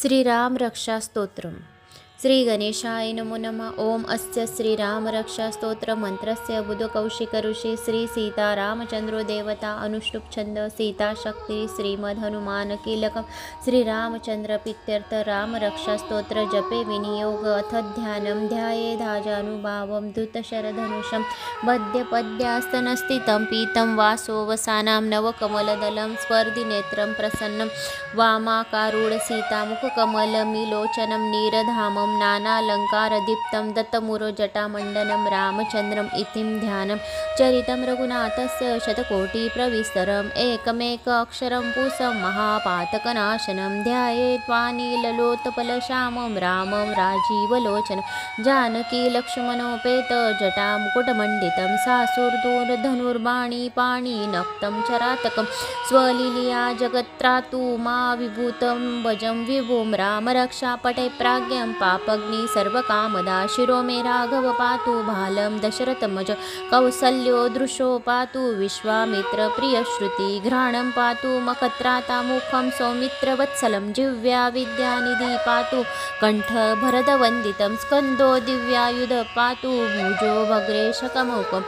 श्रीराम रक्षा स्तोत्रम् श्रीगणेशाय नमो नमः। ॐ अस्य श्रीरामरक्षास्तोत्रमन्त्रस्य बुधकौशिकऋषि श्रीसीतारामचन्द्रो देवता अनुष्टुप्छन्द सीताशक्ति श्रीमद्हनुमानकीलकं श्रीरामचन्द्रप्रीत्यर्थ रामरक्षास्तोत्रजपे विनियोग अथ ध्यानं ध्यायेधाजानुभावं धृतशरधनुषं मध्यपद्यास्तनस्थितं पीतं वासोवसानां नवकमलदलं स्पर्धिनेत्रं प्रसन्नं वामाकारूढसीतामुखकमलमिलोचनं नीरधामं नानालङ्कारदीप्तं दत्तमुरोजटामण्डनं रामचन्द्रम् इतिं ध्यानं चरितं रघुनाथस्य शतकोटिप्रविस्तरम् एकमेक अक्षरं पुसं महापातकनाशनं ध्यायेत्वानीललोत्पलश्यामं रामं राजीवलोचनं जानकी लक्ष्मणोपेत जटामुकुटमण्डितं सासुर्दूरधनुर्बाणी पाणिनक्तं चरातकं स्वलीलया जगत्रातु मा विभूतं भजं विभुं रामरक्षापटे प्राज्ञं पापग्नि सर्वकामदा शिरो मे राघव पातु बालं दशरथमज कौसल्यो दृशो पातु विश्वामित्रप्रियश्रुति घ्राणं पातु मखत्रातामुखं सौमित्रवत्सलं जिह्व्या विद्यानिधि पातु कण्ठभरतवन्दितं स्कन्दो दिव्यायुध पातु भुजो भग्रेशकमुखं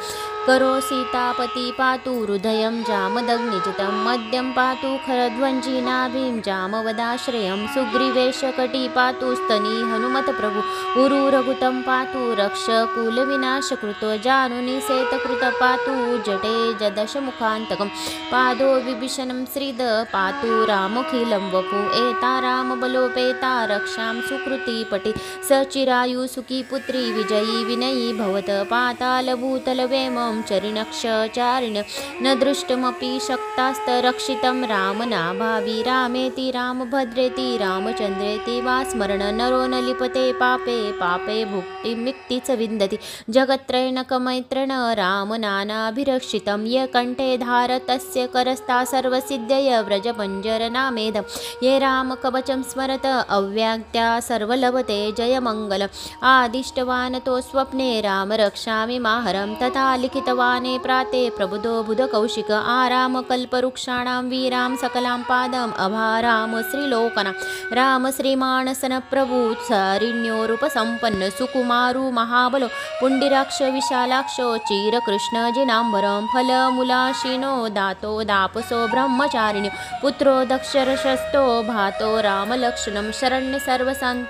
करो सीतापति पातु हृदयं जामदग्निजितं मद्यं पातु खरध्वञ्जिनाभिं जामवदाश्रयं सुग्रीवेशकटी पातु स्तनी हनुमतप्रभु उरु रघुतं पातु रक्षकुलविनाशकृतो जानुनिसेतकृत पातु जटे जदशमुखान्तकं। पादो विभीषणं श्रीद पातु रामखिलं वपु एता रामबलोपेता रक्षां सुकृतिपटि सचिरायु सुखी पुत्री विजयी विनयी भवत पातालभूतलवेमं चरिणक्षचारिण न दृष्टमपि शक्तास्तरक्षितं रामनाभावि। रामेति रामभद्रेति रामचन्द्रेति वा स्मरण नरो न लिपते पापे पापे भुक्तिमिक्ति च विन्दति। जगत्त्रैणकमैत्रण रामनानाभिरक्षितं य कण्ठे धारतस्य करस्था सर्वसिद्धय व्रजपञ्जरनामेदं ये रामकवचं स्मरत अव्याक्त्या सर्वलभते जयमङ्गलम् आदिष्टवानतो स्वप्ने, राम रक्षामि माहरं। तथा लिखितवाने प्राते प्रबुधो बुधकौशिक। आरामकल्पवृक्षाणां वीरां सकलां पादम् अभाराम श्रीलोकना राम श्रीमाणसनप्रभु सारिण्योरूपसम्पन्न सुकुमारु महाबलो पुण्डिराक्ष विशालाक्षो चिरकृष्णजिनाम्बरं फलमूलाशिनो दातो दापसो ब्रह्मचारिण्यो पुत्रो दक्षरशस्तो भातो रामलक्ष्मणं शरण्य सर्वसन्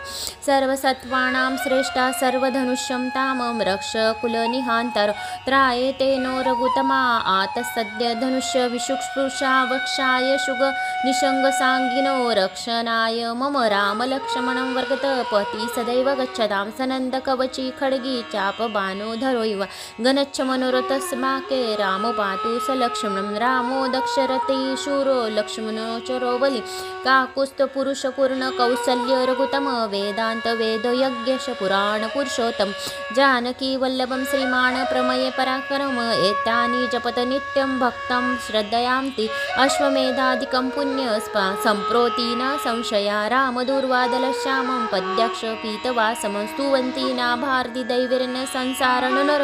सर्वसत्त्वानां श्रेष्ठा सर्वधनुष्यं तामं रक्ष कुलनिहान्तर त्रायेतेनो रघुतमा आतसद्य धनुष्य विशुक्स्पृशा वक्षाय शुग निषङ्गसाङ्गिनो रक्षणाय मम रामलक्ष्मणं वर्गत पति सदैव गच्छतां सनन्दकवची खड्गी चापबाणो धरो गणच्छ मनोरथस्माके रामो पातु स लक्ष्मणं। रामो दक्षरथी शूरो लक्ष्मणो चरो बलि काकुस्थपुरुषपूर्ण कौसल्य रघुतम वेदान्त वेदयज्ञश पुराणपुरुषोत्तम जानकी वल्लभं श्रीमान् प्रमये पराक्रम एतानि जपत नित्यं भक्तं श्रद्धयान्ति। अश्वमेधादिकं पुण्य सम्प्रोति न संशया। रामदुर्वादलश्यामं पद्याक्ष पीतवासमं स्तुवन्ति नाभार्दिदैविर्न संसारणनर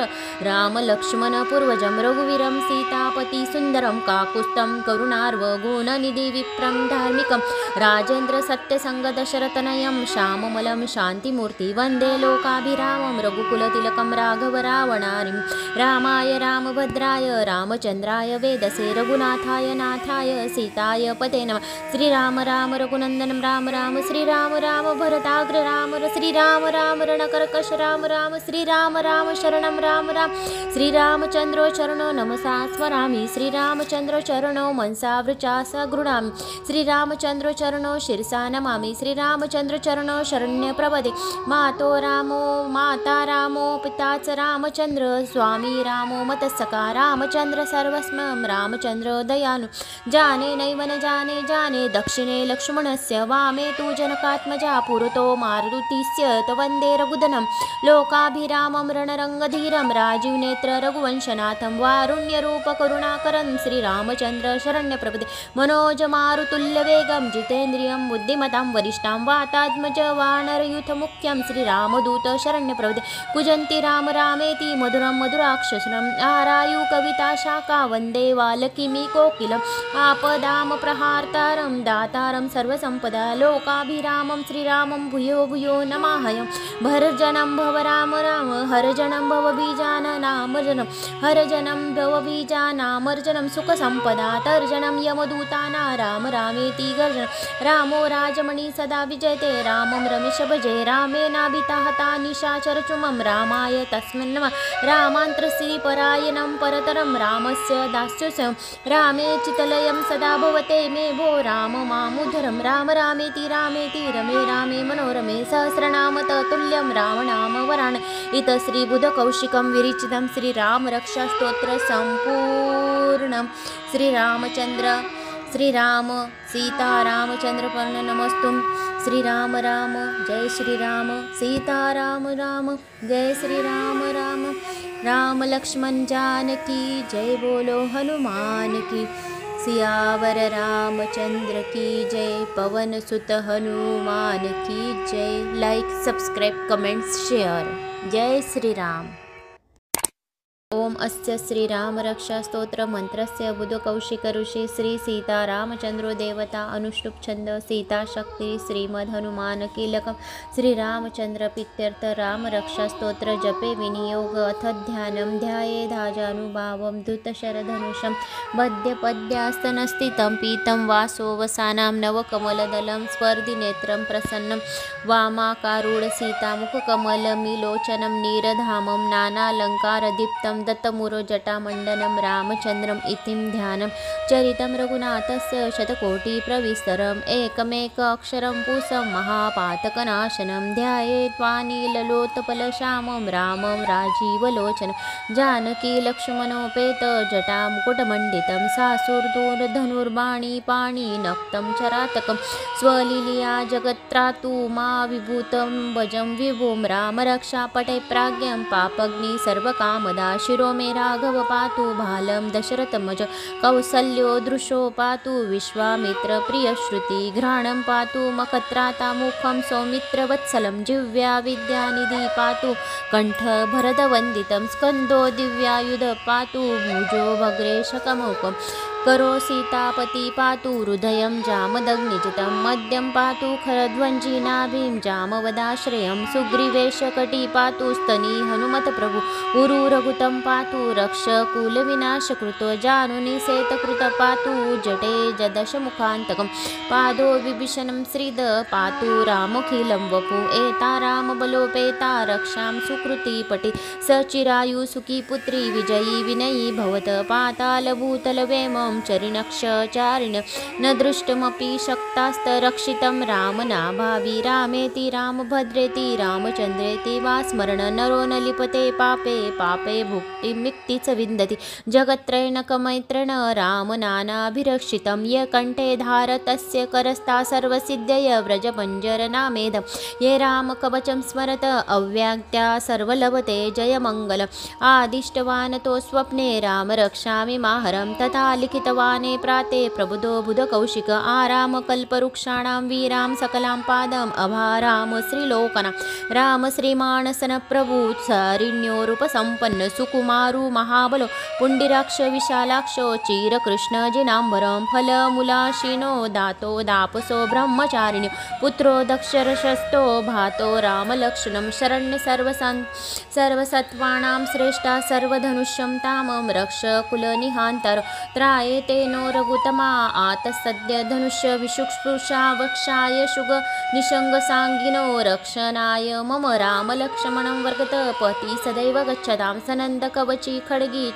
रामलक्ष्मणपूर्वजं रघुवीरं सीतापति सुन्दरं काकुस्थं करुणार्व गुणनिधि विप्रं धार्मिकं। राजेन्द्र सत्यसङ्गदशरथनयं श्याममलं शान्तिमूर्ति वन्दे लोकाभिरामं रघुकुलतिलकं राघव रावणारिं रामाय रामभद्राय रामचन्द्राय वेदसे रघुनाथाय नाथाय सीताय पते नमः। श्रीराम राम रघुनन्दनं राम राम श्रीराम राम भरताग्र राम श्रीराम राम रणकर्कश राम राम श्रीराम राम शरणं राम राम। श्रीरामचन्द्रो चरणो नमसा स्मरामि। श्रीरामचन्द्रो चरणो मनसा वृचासा गृणामि। श्रीरामचन्द्रो चरणो शिरसा नमामि। श्रीरामचन्द्र चरणो शरण्यप्रपदे मातो रामो, माता रामो, पिता च रामचन्द्र स्वामी रामो मतसका रामचन्द्र सर्वस्मं रामचन्द्र दयालु। जाने नैव न जाने जाने दक्षिणे लक्ष्मणस्य वामे तु जनकात्मजा पुरतो मारुतिस्य त वंदे रघुदनं लोकाभिरामं रणरङ्गधीरं राजीवनेत्र रघुवंशनाथं वारुण्यरूपकरुणाकरं श्रीरामचन्द्र शरण्यप्रपदे मनोजमारुतुल्यवेगं जितेन्द्रियं बुद्धिमतां वरिष्ठां वातात्मज वानरयूथमुख्यं श्रीरामदूत शरण्यप्रपदे कुजन्ति राम रामेति मधुरं मधुराक्षस सुरम् आरायु कविताशाखा वंदे वाल्मीकि कोकिलम् आपदां प्रहार्तारं दातारं सर्वसम्पदा लोकाभिरामं श्रीरामं भूयो भूयो नमाहयं भरजनं भव राम राम, हरजनं भव बीजाननामर्जनं हरजनं भव बीजानामर्जनं सुखसम्पदा तर्जनं यमदूताना राम रामेति गर्जनं। रामो राजमणि सदा विजयते, रामं रमेश भजे रामेनाभिता हता निशाचरचुमं रामाय तस्मिन् नमः। रामान्त्रश्रीपरायणं परतरं, रामस्य दास्योऽसं रामे चितलयं सदा भवते मे भो, राम मामुधरं राम रामेति रामेति, रमे रामे मनोरमे सहस्रनाम ततुल्यं रामनाम वराण इत श्रीबुधकौशिकं विरिचितं श्रीरामरक्षास्तोत्रसम्पूर्णं श्रीरामचन्द्र श्रीराम सीतारामचन्द्रपर्ण नमस्तुं श्रीराम राम जय श्रीराम सीताराम राम जय श्रीराम राम। राम लक्ष्मण जानकी जय बोलो हनुमान की सियावर रामचंद्र की जय पवन सुत हनुमान की जय। लाइक सब्सक्राइब कमेंट्स शेयर जय श्री राम ॐ अस्य श्रीरामरक्षास्तोत्रमन्त्रस्य बुधकौशिकऋषि श्रीसीतारामचन्द्रो देवता अनुष्टुप्छन्द सीताशक्ति श्रीमद्हनुमानकीलकं श्रीरामचन्द्रप्रीत्यर्थ रामरक्षास्तोत्र जपे विनियोग अथ ध्यानं ध्यायेधाजानुभावं धृतशरधनुषं वद्यपद्यास्तनस्थितं पीतं वासोवसानां नवकमलदलं स्पर्धिनेत्रं प्रसन्नं वामाकारूढसीतामुखकमलमिलोचनं नीरधामं नानालङ्कारदीप्तं दत्तमुरोजटामण्डनं रामचन्द्रम् इतिं ध्यानं चरितं रघुनाथस्य शतकोटिप्रविस्तरम् एकमेक अक्षरं पूसं महापातकनाशनं ध्यायेत्वानीललोत्पलश्यामं रामं राजीवलोचनं जानकी लक्ष्मणोपेत जटामुकुटमण्डितं सासुर्दूरधनुर्बाणी पाणि नक्तं चरातकं स्वलीलया जगत्रातु मा विभूतं भजं विभुं रामरक्षापटे प्राज्ञं पापग्नि सर्वकामदा शिरो मे राघव पातु बालं दशरथमज कौसल्यो दृशो पातु विश्वामित्रप्रियश्रुति घ्राणं पातु मखत्रातामुखं सौमित्रवत्सलं जिव्या विद्यानिधि पातु कण्ठभरतवन्दितं स्कन्दो दिव्यायुध पातु भुजो भग्रेशकमुखं करो सीतापति पातु हृदयं जामदग्निजितं मद्यं पातु खरध्वञ्जिनाभिं जामवदाश्रयं सुग्रीवेशकटी पातु स्तनी हनुमतप्रभु उरु रघुतं पातु रक्षकुलविनाशकृतो जानुनिसेतकृत पातु जटे जदशमुखान्तकं पादो विभीषणं श्रीद पातु रामखिलं वपु एता रामबलोपेता रक्षां सुकृतिपटि सचिरायु सुखी पुत्री विजयी विनयी भवत पातालभूतलवेमं चरिणक्षचारिण न दृष्टमपि शक्तास्तरक्षितं। रामनाभावि रामेति रामभद्रेति, रामचन्द्रेति वा स्मरण नरो न लिपते पापे पापे भुक्तिमिक्ति च विन्दति। जगत्त्रैणकमैत्रेण रामनानाभिरक्षितं य कण्ठे धारतस्य करस्ता सर्वसिद्धय व्रजपञ्जरनामेदं ये रामकवचं स्मरत अव्याक्त्या सर्वलभते जयमङ्गलम् आदिष्टवानतो स्वप्ने, राम रक्षामि माहरं। तथा लिखितवाने प्राते प्रबुधो बुधकौशिक आरामकल्पवृक्षाणां वीरां सकलां पादम् अभाराम श्रीलोकना राम श्रीमाणसनप्रभु सारिण्योरूपसम्पन्न सुकुमारु महाबलो। पुण्डिराक्ष विशालाक्षो चिरकृष्णजिनाम्बरं फलमूलाशिनो दातो दापसो ब्रह्मचारिण्यो पुत्रो दक्षरशस्तो भातो रामलक्ष्मणं शरण्य सर्वसन् श्रेष्ठा सर्वधनुष्यं तामं रक्ष कुलनिहान्तर। त्रायते रघुतमा आतसद्य धनुष्य विशुक्स्पृशा वक्षाय शुग निशङ्गसाङ्गिनो रक्षणाय मम रामलक्ष्मणं वर्गत पति सदैव गच्छतां सनन्दकवची खड्गी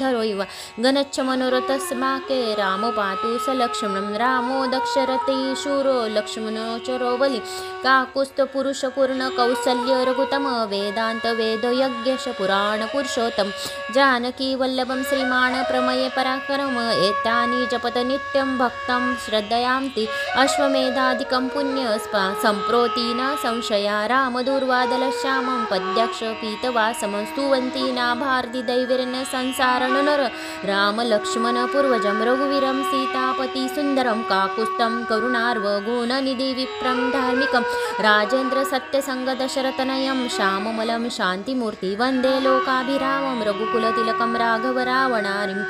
धरोइव गनच्छ मनोरथस्माके रामो पातु स लक्ष्मणं रामो दक्षरथी शूरो लक्ष्मणो चरो बलि काकुस्थपुरुषपूर्ण कौसल्य रघुतम वेदान्त वेदयज्ञश पुराणपुरुषोत्तम जानकी वल्लभं श्रीमान् प्रमये पराकर पुष्करम् एतानि जपत नित्यं भक्तं श्रद्धयान्ति अश्वमेधादिकं पुण्य सम्प्रोति न संशया रामदुर्वादलश्यामं पद्यक्ष पीतवासमं स्तुवन्ति नाभार्दिदैविर्न संसारण नर रामलक्ष्मणपूर्वजं रघुवीरं सीतापति सुन्दरं काकुस्तं करुणार्व गुणनिधि विप्रं धार्मिकं राजेन्द्र सत्यसङ्गदशरतनयं श्याममलं शान्तिमूर्ति वन्दे लोकाभिरामं रघुकुलतिलकं राघव रावणारिं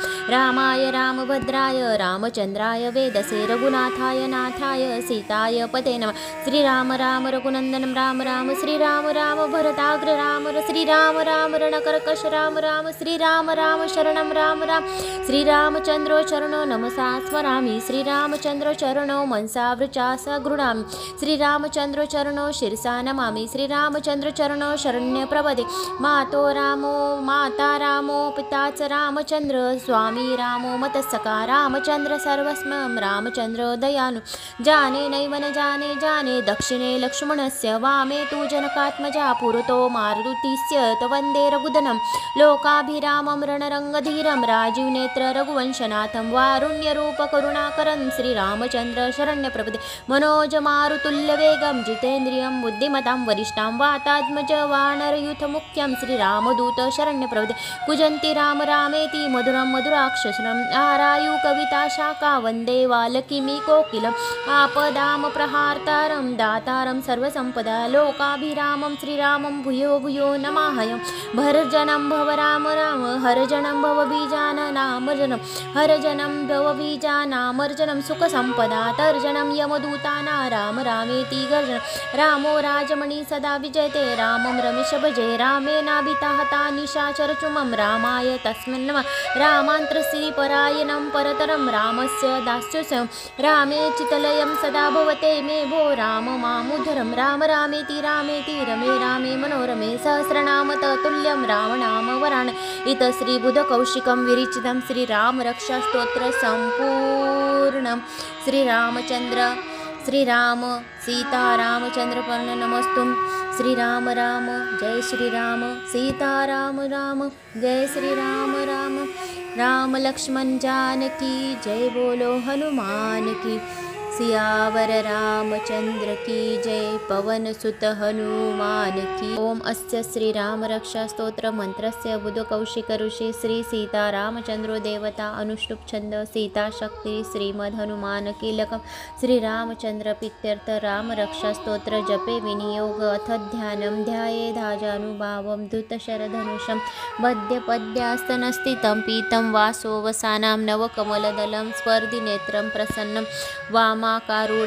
रामाय रामभद्राय, रामचन्द्राय वेदसे रघुनाथाय नाथाय, सीताय पते नमः। श्रीराम, राम, रघुनन्दनं, राम राम, श्रीराम, राम, भरताग्र, राम, श्रीराम, राम, रणकर्कश, राम राम, श्रीराम, राम, शरणं, राम राम। श्रीरामचन्द्रो चरणो नमसा स्मरामि। श्रीरामचन्द्रो चरणो मनसा वृचा गृणामि। श्रीरामचन्द्रो चरणो शिरसा नमामि। श्रीरामचन्द्रचरणो शरण्यप्रपदे मातो रामो, माता रामो, पिता च रामचन्द्र, स्वामी रामो। मतसका रामचन्द्र सर्वस्मं रामचन्द्र जाने नैव न जाने जाने दक्षिणे लक्ष्मणस्य, वामे तु जनकात्मजा, पुरतो मारुतिस्य वंदे रघुदनं लोकाभिरामं, रणरङ्गधीरं, राजीवनेत्र रघुवंशनाथं वारुण्यरूपकरुणाकरं श्रीरामचन्द्र शरण्यप्रपदे मनोजमारुतुल्यवेगं जितेन्द्रियं, बुद्धिमतां, वरिष्ठां, वातात्मज, वानरयुथमुख्यं, श्रीरामदूत शरण्यप्रपदे कुजन्ति राम, रामेति मधुरं मधुराक्षसरम् आरायु कविताशाखा वंदे वाल्मीकि कोकिलम् आपदां प्रहार्तारं दातारं सर्वसम्पदा लोकाभिरामं श्रीरामं भूयो भूयो नमाहयं भरजनं भव राम राम हरजनं भव बीजाननामर्जनं हरजनं भव बीजानामर्जनं सुखसम्पदा तर्जनं यमदूताना राम रामेति गर्जनं रामो राजमणि सदा विजयते रामं रमेश भजे रामेनाभिता हता निशाचरचुमं रामाय तस्मिन् नमः। रामान्तरश्रीपरायणं परतरं रामस्य दास्यस्य रामे चितलयं सदा भवते मे भो राम मामुधरं। राम रामेति रामेति रमे रामे मनोरमे सहस्रनाम ततुल्यं रामनाम वराण इत श्रीबुधकौशिकं विरिचितं श्रीरामरक्षास्तोत्र सम्पूर्णं श्रीरामचन्द्र श्रीराम सीतारामचन्द्रपर्ण नमस्तुं श्रीराम राम जय श्रीराम। सीताराम राम जय श्रीराम राम। राम लक्ष्मण जानकी जय बोलो हनुमान की सियावर रामचन्द्र की जय पवनसुत हनुमान की। ॐ अस्य श्रीरामरक्षास्तोत्रमन्त्रस्य बुधकौशिकऋषि श्रीसीतारामचन्द्रो देवता अनुष्टुप्छन्द सीताशक्ति श्रीमद्हनुमानकीलकं श्रीरामचन्द्रप्रीत्यर्थ रामरक्षास्तोत्र जपे विनियोग अथ ध्यानं ध्यायेधाजानुभावं धृतशरधनुषं। मध्यपद्यास्तनस्थितं पीतं वासोवसानां नवकमलदलं स्पर्धिनेत्रं प्रसन्नं। वाम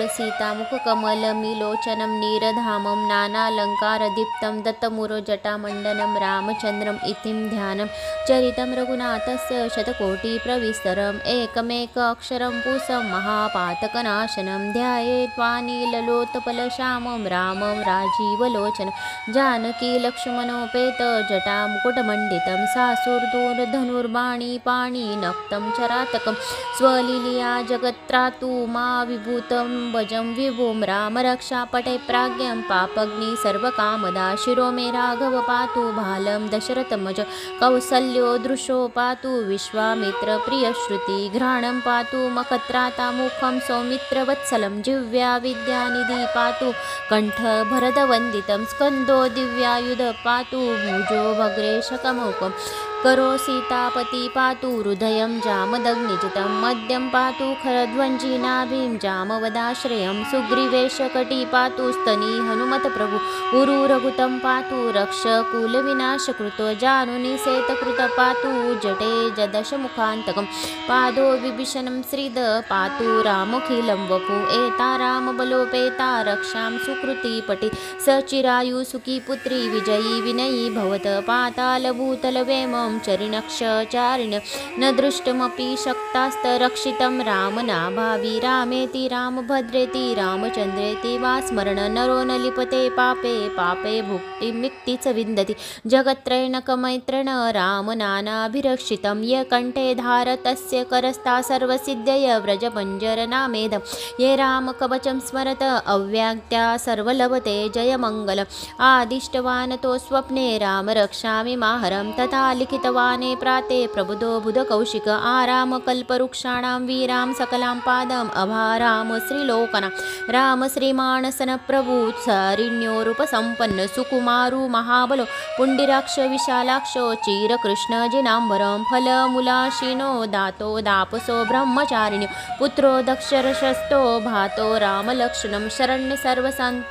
सीतामुखकमलमिलोचनं नीरधामं नानालङ्कारदीप्तं दत्तमुरोजटामण्डनं रामचन्द्रम् इतिं ध्यानं। चरितं रघुनाथस्य शतकोटिप्रविस्तरम्। एकमेक अक्षरं पुसं महापातकनाशनं। ध्यायेत्वानीललोत्पलश्यामं रामं राजीवलोचनं। जानकी लक्ष्मणोपेत जटामुकुटमण्डितं। सासुर्दूरधनुर्बाणी पाणि नक्तं चरातकं। स्वलीलया जगत्रातु मा विभु भूतं भजं विभुं रामरक्षापटे प्राज्ञं पापग्नि सर्वकामदा शिरो मे राघव पातु बालं दशरथमज कौसल्यो दृशो पातु विश्वामित्रप्रियश्रुति घ्राणं पातु मखत्रातामुखं सौमित्रवत्सलं जिव्या विद्यानिधि पातु कण्ठभरदवन्दितं स्कन्दो दिव्यायुध पातु भुजो भग्रेशकमुखम् करो सीतापति पातु हृदयं जामदग्निजितं मद्यं पातु खरध्वञ्जीनाभिं जामवदाश्रयं सुग्रीवेशकटी पातु स्तनी हनुमतप्रभु उरुरघुतं पातु रक्षकुलविनाशकृतो जानुनिषेतकृत पातु जटे जदशमुखान्तकं पादो विभीषणं श्रीद पातु रामखिलं वपु एता रामबलोपेता रक्षां सुकृतिपटि सचिरायु सुखी पुत्री विजयी विनयी भवत पातालभूतलवेम चरिणक्षचारिण न दृष्टमपि शक्तास्तरक्षितं। रामनाभावि रामेति, रामभद्रेति, रामचन्द्रेति वा स्मरण। नरो न लिपते पापे पापे भुक्तिमिक्ति च विन्दति। जगत्त्रैणकमैत्रण रामनानाभिरक्षितं य कण्ठे धारतस्य करस्ता सर्वसिद्धय व्रजपञ्जरनामेदं ये रामकवचं स्मरत अव्याक्त्या सर्वलभते जयमङ्गलम् आदिष्टवानतो स्वप्ने, राम रक्षामि माहरं। तथा लिखित हितवाने प्राते प्रबुधो बुधकौशिक आराम कल्पवृक्षाणां वीरां सकलां पादम् अभाराम श्रीलोकना राम श्रीमानसन प्रभू सारिण्योरूपसम्पन्न सुकुमारु महाबलो। पुण्डिराक्ष विशालाक्षो चिरकृष्णजिनाम्बरं फलमुलाशिनो दातो दापसो ब्रह्मचारिण्यो। पुत्रो दक्षरशस्तो भातो रामलक्षणं शरण्य सर्वसन्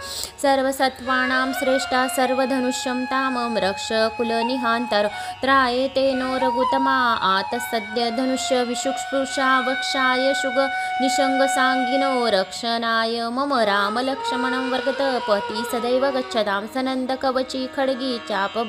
सर्वसत्त्वानां श्रेष्ठा सर्वधनुष्यं तामं रक्ष कुलनिहान्तर। तेनो रघुतमा आतः विशुक्स्पृशा वक्षाय शुग सुगनिषङ्गसाङ्गिनो रक्षणाय मम रामलक्ष्मणं वर्गत पति सदैव गच्छतां सनन्दकवची खड्गी चाप इव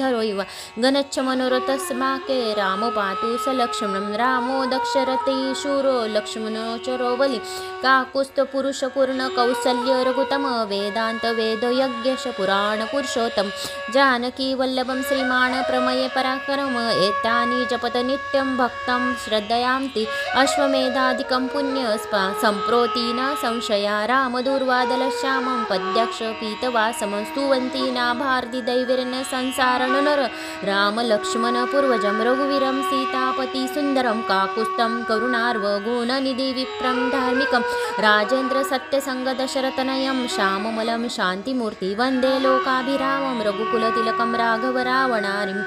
धरैव गणच्छमनोरथस्माके रामो पातु स लक्ष्मणं। रामो दक्षरथी शूरो लक्ष्मणोचरोवलि काकुस्थपुरुषपूर्णकौसल्यरघुतमवेदान्तवेदयज्ञशपुराणपुरुषोत्तम जानकीवल्लभं श्रीमाणप्रमय पराक् पराक्रम एतानि जपत नित्यं भक्तं श्रद्धयान्ति अश्वमेधादिकं पुण्य सम्प्रोति न संशया रामदुर्वादलश्यामं पद्यक्ष पीतवासमं स्तुवन्ति नाभार्दिदैविर्न संसारणनर रामलक्ष्मणपूर्वजं रघुवीरं सीतापति सुन्दरं काकुस्तं करुणार्व गुणनिधि विप्रं धार्मिकं राजेन्द्र सत्यसङ्गदशरथनयं श्याममलं शान्तिमूर्ति वन्दे लोकाभिरामं रघुकुलतिलकं राघव रावणारिं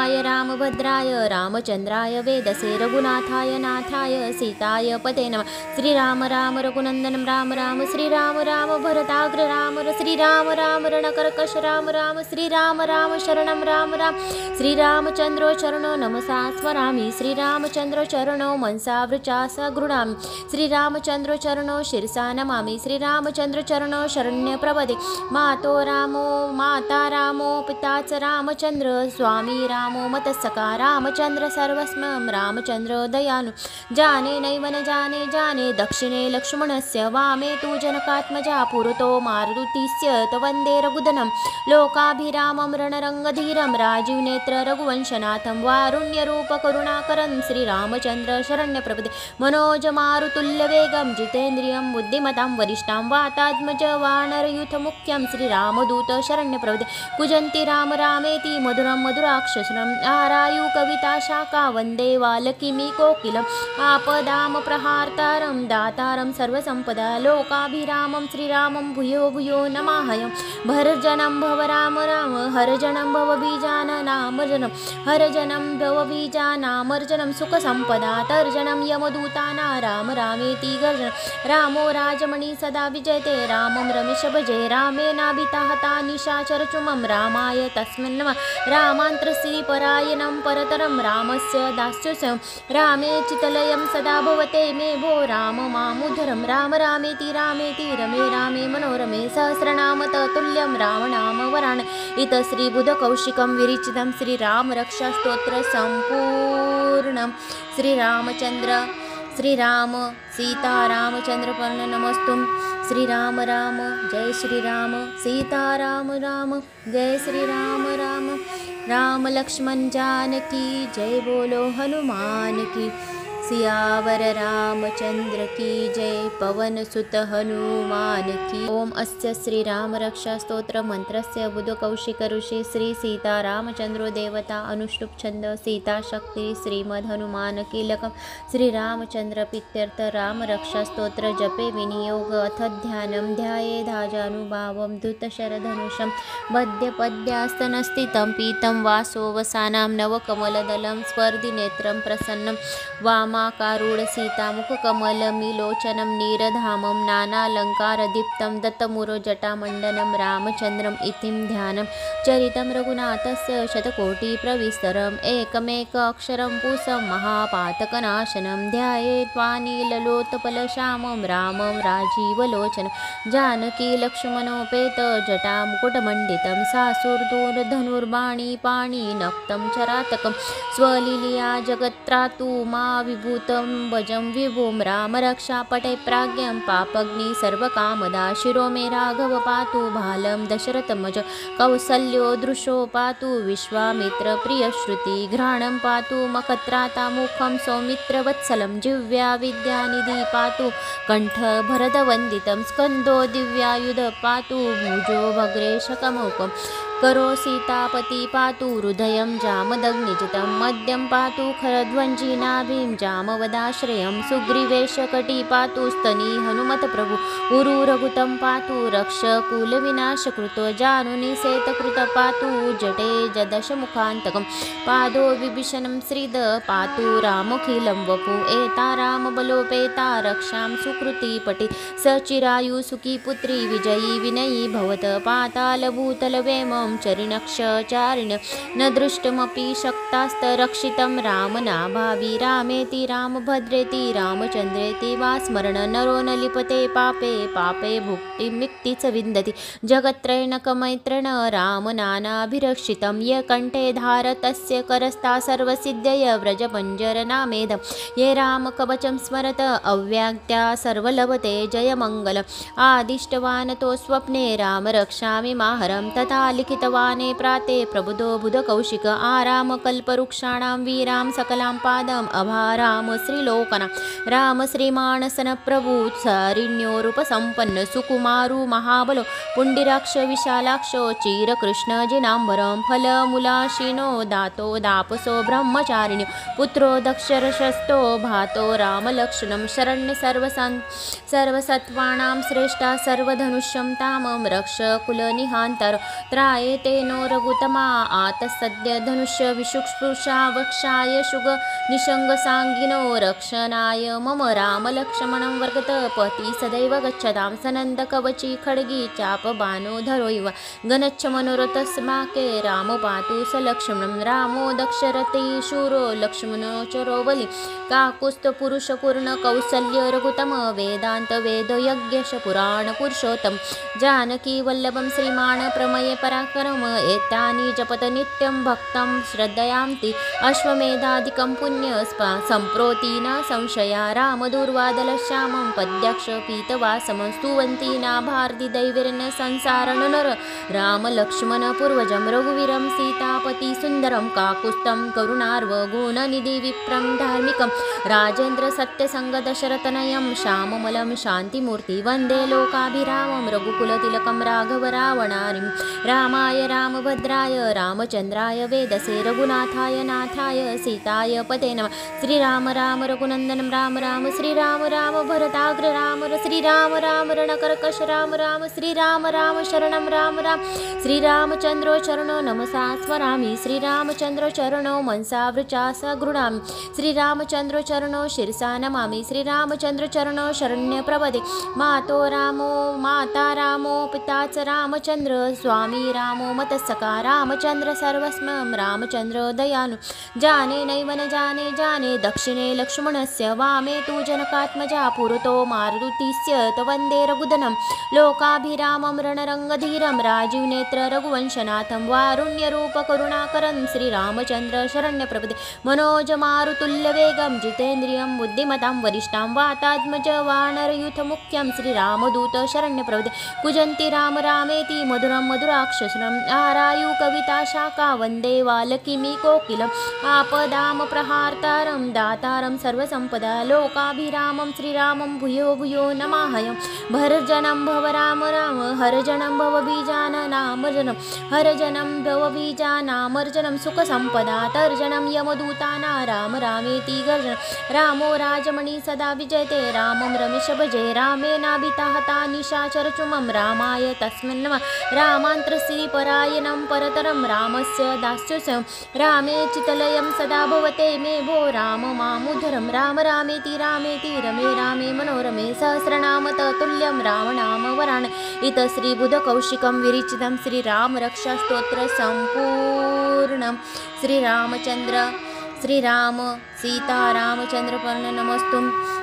रामाय रामभद्राय रामचन्द्राय वेदसे रघुनाथाय नाथाय सीताय पते नमः। श्रीराम राम रघुनन्दनं राम राम श्रीराम राम भरताग्र राम श्रीराम राम रणकर्कश राम राम श्रीराम राम शरणं राम राम। श्रीरामचन्द्रो चरणो नमसा स्मरामि। श्रीरामचन्द्रो चरणो मनसा वृचासा गृणामि। श्रीरामचन्द्रो चरणो शिरसा नमामि। श्रीरामचन्द्र चरणो शरण्यप्रपदे मातो रामो माता रामो पिता च रामचन्द्र स्वामी रामो मतस्सका रामचन्द्र सर्वस्मं रामचन्द्र दयालु जाने नैव न जाने जाने दक्षिणे लक्ष्मणस्य वामे तु जनकात्मजा पुरतो मारुतिस्य वंदे रघुदनं लोकाभिरामं रणरङ्गधीरं राजीवनेत्र रघुवंशनाथं वारुण्यरूपकरुणाकरं श्रीरामचन्द्र शरण्यप्रपदे मनोजमारुतुल्यवेगं जितेन्द्रियं बुद्धिमतां वरिष्ठां वातात्मज वानरयूथमुख्यं श्रीरामदूत शरण्यप्रपदे कुजन्ति राम रामेति मधुरं मधुराक्षसरम् आरायु कविता शाखा, वंदे वालकिमी कोकिलम्। आपदाम प्रहार्तारं, दातारं सर्वसम्पदा। लोकाभिरामं, श्रीरामं, भूयो भूयो नमाहयं भरजनं भव राम राम, हरजनं भव बीजाननामर्जनं हरजनं भव बीजानामर्जनं सुखसम्पदा। तर्जनं यमदूताना, राम रामेति गर्जनं रामो राजमणि सदा विजयते रामं रमेश भजे। रामेनाभिता हता निशाचरचुमं रामाय तस्मिन् नमः। रामान्त्रश्रीपरायणं परतरं रामस्य दास्योऽस्यं रामे चितलयं सदा भवते मे भो राम मामुधरं। राम रामेति रामेति रमे रामे मनोरमे सहस्रनाम ततुल्यं रामनाम वराण इत श्रीबुधकौशिकं विरिचितं श्रीरामरक्षास्तोत्र सम्पूर्णं श्रीरामचन्द्र श्रीराम सीतारामचन्द्रपर्ण नमस्तुं। श्रीराम राम जय श्रीराम। सीताराम राम जय श्रीराम राम। राम लक्ष्मण जानकी जय बोलो हनुमान की सियावर रामचन्द्र की जय। पवनसुत हनुमान की। ॐ अस्य श्रीरामरक्षास्तोत्रमन्त्रस्य बुधकौशिकऋषि श्रीसीतारामचन्द्रो देवता अनुष्टुप् छन्द सीताशक्ति श्रीमद्हनुमानकीलकं श्रीरामचन्द्रप्रीत्यर्थ रामरक्षास्तोत्र जपे विनियोग अथ ध्यानं ध्यायेधाजानुभावं धृतशरधनुषं वद्यपद्यास्तनस्थितं पीतं वासोवसानां नवकमलदलं स्पर्धिनेत्रं प्रसन्नं। वामा सीतामुखकमलमिलोचनं नीरधामं नानालङ्कारदीप्तं दत्तमुरोजटामण्डनं रामचन्द्रम् इतिं ध्यानं चरितं रघुनाथस्य शतकोटिप्रविस्तरम्, एकमेक अक्षरं पुसं महापातकनाशनं ध्यायेत्वानीललोत्पलश्यामं रामं राजीवलोचनं जानकी लक्ष्मणोपेत जटामुकुटमण्डितं सासुर्दूरधनुर्बाणी पाणि नक्तं चरातकं स्वलीलया जगत्रातु मा विभूतं भजं विभुं रामरक्षापटे प्राज्ञं पापग्नि सर्वकामदा शिरो मे राघव पातु बालं दशरथमज कौसल्यो दृशो पातु विश्वामित्रप्रियश्रुति घ्राणं पातु मखत्रातामुखं सौमित्रवत्सलं जिह्व्या विद्यानिधि पातु कण्ठभरतवन्दितं स्कन्दो दिव्यायुध पातु भुजो भग्रेशकमुखं करो सीतापति पातु हृदयं जामदग्निजितं मद्यं पातु खरध्वञ्जीनाभिं जामवदाश्रयं सुग्रीवेशकटी पातु स्तनी हनुमतप्रभु उरु रघुतं पातु रक्ष कुलविनाशकृतो जानुनिषेतकृत पातु जटे जदशमुखान्तकं पादो विभीषणं श्रीद पातु रामखिलं वपु एता रामबलोपेता रक्षां सुकृतिपटि सचिरायु सुखी पुत्री विजयी विनयी भवत पातालभूतलवेमं चरिणक्षचारिण न दृष्टमपि शक्तास्तरक्षितं। रामनाभावि रामेति रामभद्रेति, रामचन्द्रेति वा स्मरण नरो न लिपते पापे पापे भुक्तिमिक्ति च विन्दति। जगत्त्रैणकमैत्रेण रामनानाभिरक्षितं य कण्ठे धारतस्य करस्ता सर्वसिद्धय व्रजपञ्जरनामेदं ये रामकवचं स्मरत अव्याक्त्या सर्वलभते जयमङ्गलम् आदिष्टवान् तो स्वप्ने, राम रक्षामि माहरं। तथा लिखितवाने प्राते प्रबुधो बुधकौशिक आरामकल्पवृक्षाणां वीरां सकलां पादम् अभाराम श्रीलोकना राम श्रीमाणसनप्रभु सरिण्योरूपसम्पन्न सुकुमारु महाबलो। पुण्डिराक्ष विशालाक्षो चिरकृष्णजिनाम्बरं फलमूलाशिनो दातो दापसो ब्रह्मचारिण्यो पुत्रो दक्षरशस्तो भातो रामलक्ष्मणं शरण्य सर्वसन् श्रेष्ठा सर्वधनुष्यं तामं रक्ष कुलनिहान्तर। त्रायते नो रघुतमा आतसद्य धनुष्य विशुक्स्पृशा वक्षाय शुग निशङ्गसाङ्गिनो रक्षणाय। मम रामलक्ष्मणं वर्गत पति सदैव गच्छतां। सनन्दकवची खड्गी चापबाणो धरोइव। गनच्छ मनोरथस्माके रामो पातु स लक्ष्मणं। रामो दक्षरथी शूरो लक्ष्मणो चरो बलि काकुस्थपुरुषपूर्ण कौसल्य रघुतम। वेदान्त वेदयज्ञश पुराणपुरुषोत्तम जानकी वल्लभं श्रीमान् प्रमये पराक्रम एतानि जपत नित्यं भक्तं श्रद्धयान्ति अश्वमेधादिकं पुण्य सम्प्रोति न संशया रामदुर्वादलश्यामं पद्याक्ष पीतवासमं स्तुवन्ति नाभार्दिदैविर्न संसारणनर रामलक्ष्मणपूर्वजं रघुवीरं सीतापति सुन्दरं काकुस्थं करुणार्व गुणनिधि विप्रं धार्मिकं राजेन्द्रसत्यसङ्गदशरथनयं श्याममलं शान्तिमूर्ति वन्दे लोकाभिरामं रघुकुलतिलकं राघव रावणारिं रामाय, रामभद्राय रामचन्द्राय वेदसे, रघुनाथाय, नाथाय, सीताय, पते नमः। श्रीराम, राम रघुनन्दनं राम राम, श्रीराम, राम, भरताग्र, राम, श्रीराम, राम, रणकर्कश, राम राम, श्रीराम, राम, शरणं, राम राम। श्रीरामचन्द्रो चरणो नमसा स्मरामि। श्रीरामचन्द्रो चरणो मनसा वृचा स गृणामि। श्रीरामचन्द्रो चरणो शिरसा नमामि। श्रीरामचन्द्रचरणो शरण्यप्रपदे मातो रामो, माता रामो, पिता च रामचन्द्र स्वामी रामो। मतसका रामचन्द्र सर्वस्मं रामचन्द्र दयालु। जाने नैव न जाने जाने दक्षिणे लक्ष्मणस्य वामे तु जनकात्मजा पुरतो मारुतिस्य वन्दे रघुदनं लोकाभिरामं रणरङ्गधीरं राजीवनेत्र रघुवंशनाथं वारुण्यरूपकरुणाकरं श्रीरामचन्द्र शरण्यप्रपदे मनोजमारुतुल्यवेगं जितेन्द्रियं बुद्धिमतां वरिष्ठां वातात्मज वानरयूथमुख्यं श्रीरामदूत शरण्यप्रपदे कुजन्ति राम रामेति मधुरं मधुराक्षसरम् आरायु कविताशाखा वंदे वाल्मीकि कोकिलम् आपदां प्रहार्तारं दातारं, सर्वसम्पदा, लोकाभिरामं, श्रीरामं, भूयो भूयो नमाहयं भरजनं भव राम राम, हरजनं भव बीजाननामर्जनं हरजनं भव बीजानामर्जनं सुखसम्पदा, तर्जनं यमदूताना, राम रामेति गर्जनं। रामो राजमणि सदा विजयते रामं रमेश भजे, रामेनाभिताहता निशाचरचुमं, रामाय तस्मिन् नमः। रामान्तरश्रीपरायणं परतरं रामस्य दास्यस्य रामे चितलयं सदा भवते मे भो राम मामुधरं। राम रामेति रामेति रमे रामे मनोरमे सहस्रनाम ततुल्यं रामनाम वराण इत श्रीबुधकौशिकं विरिचितं श्रीरामरक्षास्तोत्रसम्पूर्णं। श्रीरामचन्द्र श्रीराम सीतारामचन्द्रपर्ण नमस्तुं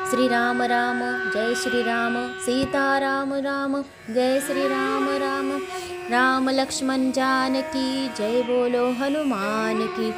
श्रीराम राम जय श्रीराम। सीताराम राम जय श्रीराम राम। राम लक्ष्मण जानकी जय बोलो हनुमान की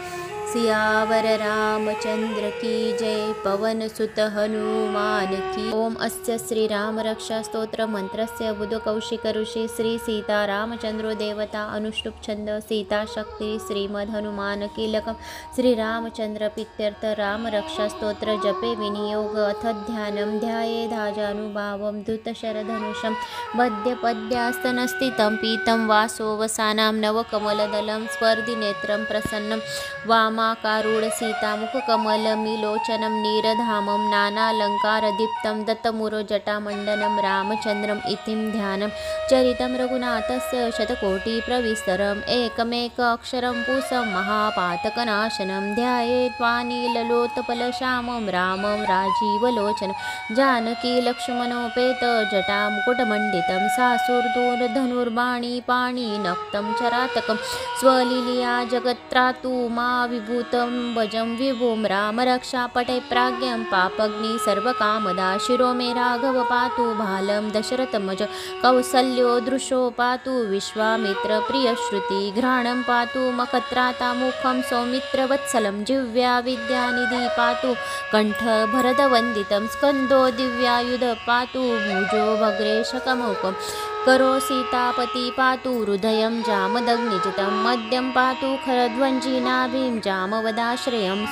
सियावर रामचंद्र की जय, पवन सुत हनुमान की। ओम अस्य श्रीराम रक्षा स्तोत्र मंत्रस्य बुध कौशिक ऋषी श्री सीता रामचंद्रो देवता अनुष्टुप छंद सीता शक्ती श्रीमद हनुमान कीलकम श्रीरामचंद्र पित्यर्थ राम रक्षा स्तोत्र जपे विनियोग अथ ध्यानं ध्यायेधाजानुभावं धृतशरधनुषं मध्यपद्यास्तनस्थितं पीतं वासोवसानां नवकमलदलं स्पर्धिनेत्रं प्रसन्नं। वाम वामाकारूढसीतामुखकमलमिलोचनं नीरधामं नानालङ्कारदीप्तं दत्तमुरोजटामण्डनं रामचन्द्रम् इतिं ध्यानं। चरितं रघुनाथस्य शतकोटिप्रविस्तरम्। एकमेक अक्षरं पुसं महापातकनाशनं। ध्यायेत्वानीललोत्पलश्यामं रामं राजीवलोचनं। जानकी लक्ष्मणोपेत जटामुकुटमण्डितं। सासुर्दूरधनुर्बाणी पाणि नक्तं चरातकं। स्वलीलया जगत्रातु मा विभूतं भजं विभुं रामरक्षापटे प्राज्ञं, पापग्नि सर्वकामदा, शिरो मे राघव पातु, बालं दशरथमज कौसल्यो दृशो पातु विश्वामित्रप्रियश्रुति घ्राणं पातु मखत्रातामुखं सौमित्रवत्सलं जिह्व्या विद्यानिधि पातु कण्ठभरदवन्दितं स्कन्दो दिव्यायुध पातु, भुजो भग्रेशकमुखम् करो सीतापति पातु, हृदयं जामदग्निजितं, मद्यं पातु खरध्वञ्जीनाभिं जामवदाश्रयं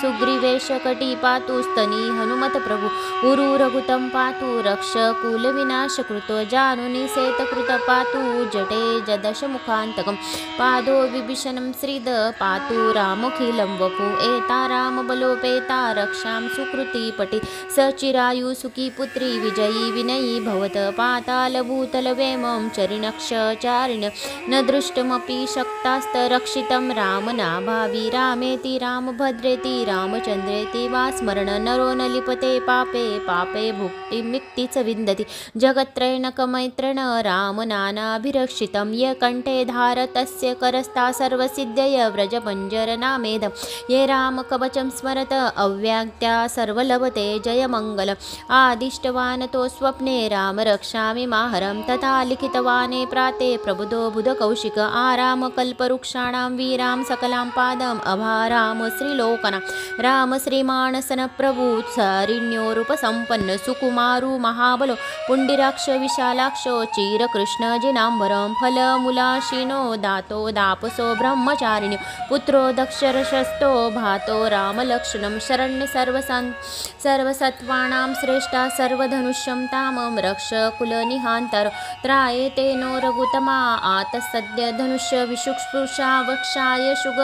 सुग्रीवेशकटी पातु स्तनी हनुमतप्रभु उरु रघुतं पातु रक्षकुलविनाशकृतो जानुनिसेतकृत पातु जटे जदशमुखान्तकं पादो विभीषणं श्रीद पातु रामखिलं वपु एता रामबलोपेता रक्षां सुकृतिपटि सचिरायु सुखी पुत्री विजयी विनयी भवत पातालभूतलवेम चरिणक्षचारिण न दृष्टमपि शक्तास्तरक्षितं रामनाभावि रामेति रामभद्रेति रामचन्द्रेति वा स्मरण नरो न लिपते पापे पापे भुक्तिमिक्ति च विन्दति। जगत्त्रैणकमैत्रण रामनानाभिरक्षितं य कण्ठे धारतस्य करस्था सर्वसिद्धय व्रजपञ्जरनामेदं ये रामकवचं स्मरत अव्याक्त्या सर्वलभते जयमङ्गलम् आदिष्टवानतो स्वप्ने राम रक्षामि माहरं। तथा लिखितवाने प्राते प्रबुधो बुधकौशिक। आरामकल्पवृक्षाणां वीरां सकलां पादम् अभाराम राम श्रीमाणसनप्रभु सारिण्योरूपसम्पन्न सुकुमारु महाबलो पुण्डिराक्ष विशालाक्षो चिरकृष्णजिनाम्बरं फलमूलाशिनो दातो दापसो ब्रह्मचारिण्यो पुत्रो दक्षरशस्तो भातो रामलक्ष्मणं शरण्य सर्वसन् सर्वसत्त्वानां श्रेष्ठा सर्वधनुष्यं तामं रक्ष कुलनिहान्तर त्रायेतेनो रघुतमा आतसद्य धनुष्य विशुक्स्पृशा वक्षाय शुग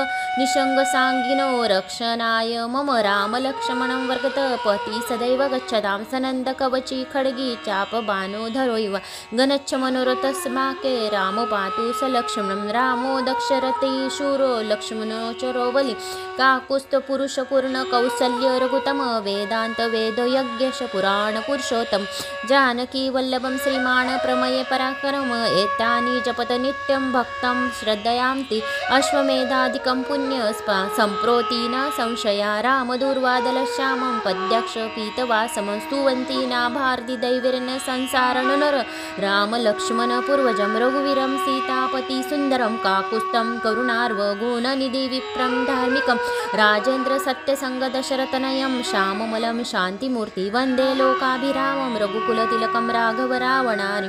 विघ्नो रक्षणाय मम रामलक्ष्मणं वर्गत पति सदैव गच्छतां सनन्दकवची खड्गी चाप बानुधरो इव गणच्छमनोरथस्माके राम पातु लक्ष्मणं। रामो दक्षरथी शूरो लक्ष्मणो चरोवलि दक्षरथैशूरो लक्ष्मणोचरोवलि काकुस्थपुरुषपूर्णकौसल्यरघुतमवेदान्तवेदयज्ञशपुराणपुरुषोत्तम जानकीवल्लभं श्रीमान् प्रमये पराक्रम एतानि जपत नित्यं भक्तं श्रद्धयान्ति। अश्वमेधादिकं पुण्यम् प्रोतीना संशया रामदुर्वादलश्यामं पद्यक्षपीतवासं स्तुवन्ती ना भारतिदैव संसारनुनर रामलक्ष्मणपूर्वजं रघुवीरं सीतापतिसुन्दरं काकुस्तं करुणार्वगुणनिधिविप्रं धार्मिकं राजेन्द्रसत्यसङ्गदशरतनयं श्याममलं शान्तिमूर्ति वन्दे लोकाभिरामं रघुकुलतिलकं राघवरावणां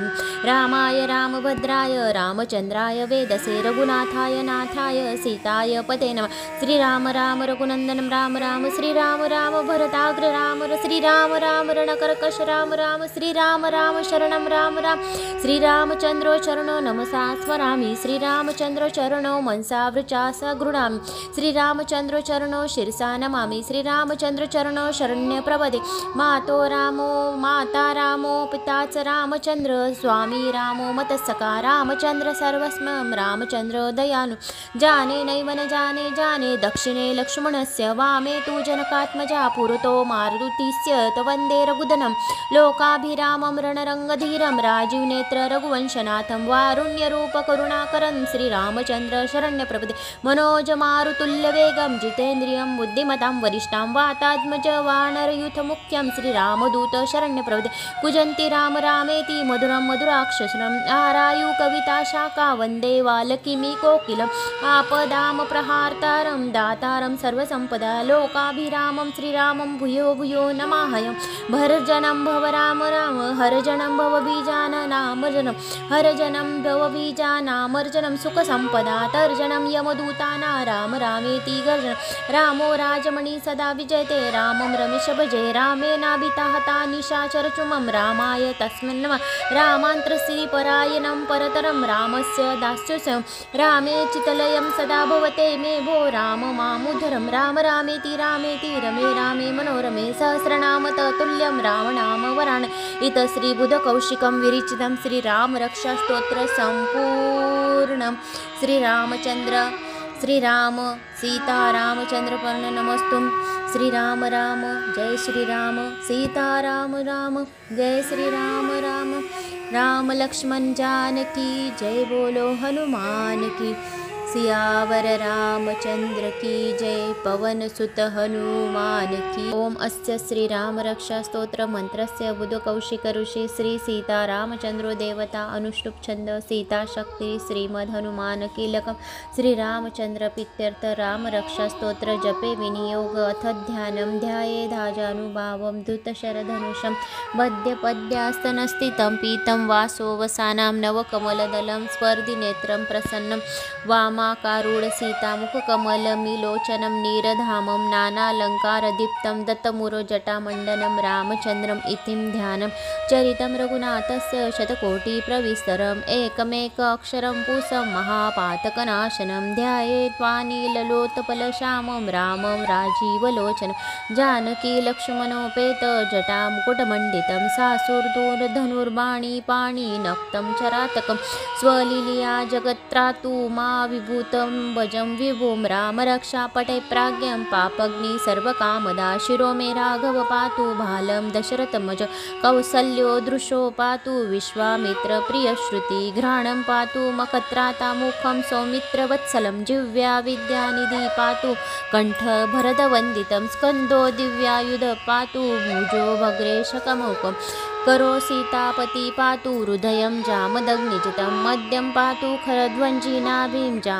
रामाय रामभद्राय रामचन्द्राय वेदसे रघुनाथाय नाथाय सीताय पते नमः श्रीराम राम रघुनन्दनं राम राम श्रीराम राम भरताग्र राम श्रीराम राम रणकर्कश राम राम श्रीराम राम शरणं राम राम। श्रीरामचन्द्रो चरणो नमसा स्मरामि। श्रीरामचन्द्रो चरणो मनसा वृचास गृणामि श्रीरामचन्द्रो चरणो शिरसा नमामि। श्रीरामचन्द्र चरणो शरण्यप्रपदे मातो रामो, माता रामो, पिता च रामचन्द्र स्वामी रामो मतस्सका रामचन्द्र सर्वस्मं रामचन्द्र दयालु। जाने नैव न जाने जाने दक्षिणे लक्ष्मणस्य वामे तु जनकात्मजा पुरतो मारुतिस्य वंदे रघुदनं लोकाभिरामं रणरङ्गधीरं राजीवनेत्र रघुवंशनाथं वारुण्यरूपकरुणाकरं श्रीरामचन्द्र शरण्यप्रपदे मनोजमारुतुल्यवेगं जितेन्द्रियं बुद्धिमतां वरिष्ठां वातात्मज वानरयुथमुख्यं श्रीरामदूत शरण्यप्रपदे कुजन्ति राम रामेति मधुरं मधुराक्षसनं रामचन्द्रम् आरायु कविताशाखा वंदे वाल्मीकोकिलम् आपदामप्रहार्तारं दातारं सर्वसम्पदा, लोकाभिरामं, श्रीरामं, भूयो भूयो नमाहयं। भरजनं भव राम राम, हरजनं भव बीजाननामर्जनं हरजनं भव बीजानामर्जनं सुखसम्पदा तर्जनं यमदूताना, राम रामेति गर्जनं। रामो राजमणि सदा विजयते, रामं रमेश भजे रामेनाभिताहता निशाचरचुमं रामाय तस्मिन् नमः। रामान्त्रश्रीपरायणं परतरं, रामस्य दास्योऽस्यं, रामे चितलयं सदा भवते मे भो राम मामुधरं राम रामेति रामेति रमे रामे मनोरमे सहस्रनाम ततुल्यं रामनामवरान् इत श्रीबुधकौशिकं विरिचितं श्रीरामरक्षास्तोत्रसम्पूर्णं श्रीरामचन्द्र श्रीराम सीतारामचन्द्रपर्ण नमस्तुं श्रीराम राम जय श्रीराम सीताराम राम जय श्रीराम राम। राम लक्ष्मण जानकी जय बोलो हनुमान की सियावर रामचन्द्र की जय। पवन सुत हनुमान की। ॐ अस्य श्रीरामरक्षास्तोत्रमन्त्रस्य बुधकौशिकऋषि श्री सीतारामचन्द्रो देवता अनुष्टुप् छन्द सीताशक्ति श्रीमद्हनुमानकीलकं श्रीरामचन्द्रप्रीत्यर्थ रामरक्षास्तोत्र जपे विनियोग अथ ध्यानं ध्यायेधाजानुभावं धृतशरधनुषं वद्यपद्यास्तनस्थितं पीतं वासोवसानां नवकमलदलं स्पर्धिनेत्रं प्रसन्नं। वामा सीतामुखकमलमिलोचनं नीरधामं नानालङ्कारदीप्तं दत्तमुरोजटामण्डनं रामचन्द्रम् इतिं ध्यानं चरितं रघुनाथस्य शतकोटिप्रविस्तरम् एकमेक अक्षरं पुसं महापातकनाशनं ध्यायेत्वानीललोत्पलश्यामं रामं राजीवलोचनं जानकी लक्ष्मणोपेत जटामुकुटमण्डितं सासुर्दूरधनुर्बाणी पाणिनक्तं चरातकं स्वलीलया जगत्रातु मा विभूतं भजं विभुं रामरक्षापटे प्राज्ञं पापग्नि सर्वकामदा शिरो मे राघव पातु बालं दशरथमज कौसल्यो दृशो पातु विश्वामित्रप्रियश्रुति घ्राणं पातु मखत्रातामुखं सौमित्रवत्सलं जिह्व्या विद्यानिधि पातु कण्ठभरतवन्दितं स्कन्दो दिव्यायुध पातु भुजो भग्रेशकमुखम् करो सीतापति पातु हृदयं जामदग्निजितं मद्यं पातु खरध्वञ्जिनाभिं जामवदाश्रयं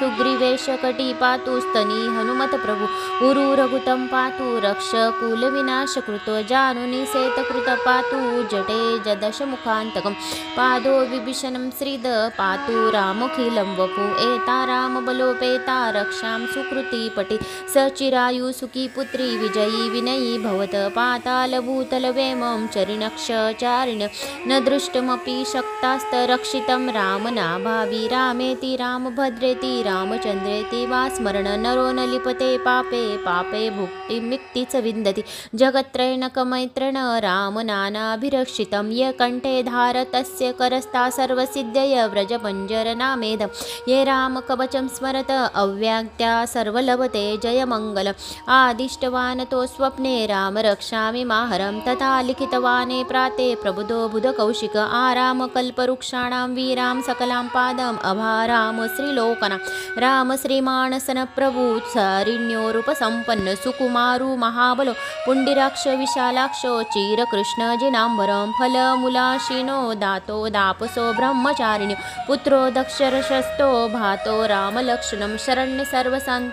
सुग्रीवेशकटी पातु स्तनी हनुमतप्रभु उरु रघुतं पातु रक्षकुलविनाशकृतो जानुनिसेतकृत पातु जटे जदशमुखान्तकं पादो विभीषणं श्रीद पातु रामखिलं वपु एता रामबलोपेता रक्षां सुकृतिपटि सचिरायु सुखी पुत्री विजयी विनयी भवत पातालभूतलवेमं चरिणक्षचारिण न दृष्टमपि शक्तास्तरक्षितं रामनाभावि रामेति रामभद्रेति रामचन्द्रेति वा स्मरण नरो न लिपते पापे पापे भुक्तिमिक्ति च विन्दति। जगत्त्रैणकमैत्रण रामनानाभिरक्षितं य कण्ठे धारतस्य करस्ता सर्वसिद्धय व्रजपञ्जरनामेदं ये रामकवचं स्मरत अव्याक्त्या सर्वलभते जयमङ्गलम् आदिष्टवानतो स्वप्ने राम रक्षामि माहरं तथा लिखितवाने प्राते प्रबुधो बुधकौशिक। आरामकल्पवृक्षाणां वीरां सकलां पादम् अभाराम श्रीलोकना राम श्रीमाणसनप्रभु सारिण्योरूपसम्पन्न सुकुमारु महाबलो। पुण्डिराक्ष विशालाक्षो चिरकृष्णजिनाम्बरं फलमूलाशिनो दातो दापसो ब्रह्मचारिण्यो पुत्रो दक्षरशस्तो भातो रामलक्ष्मणं शरण्य सर्वसन्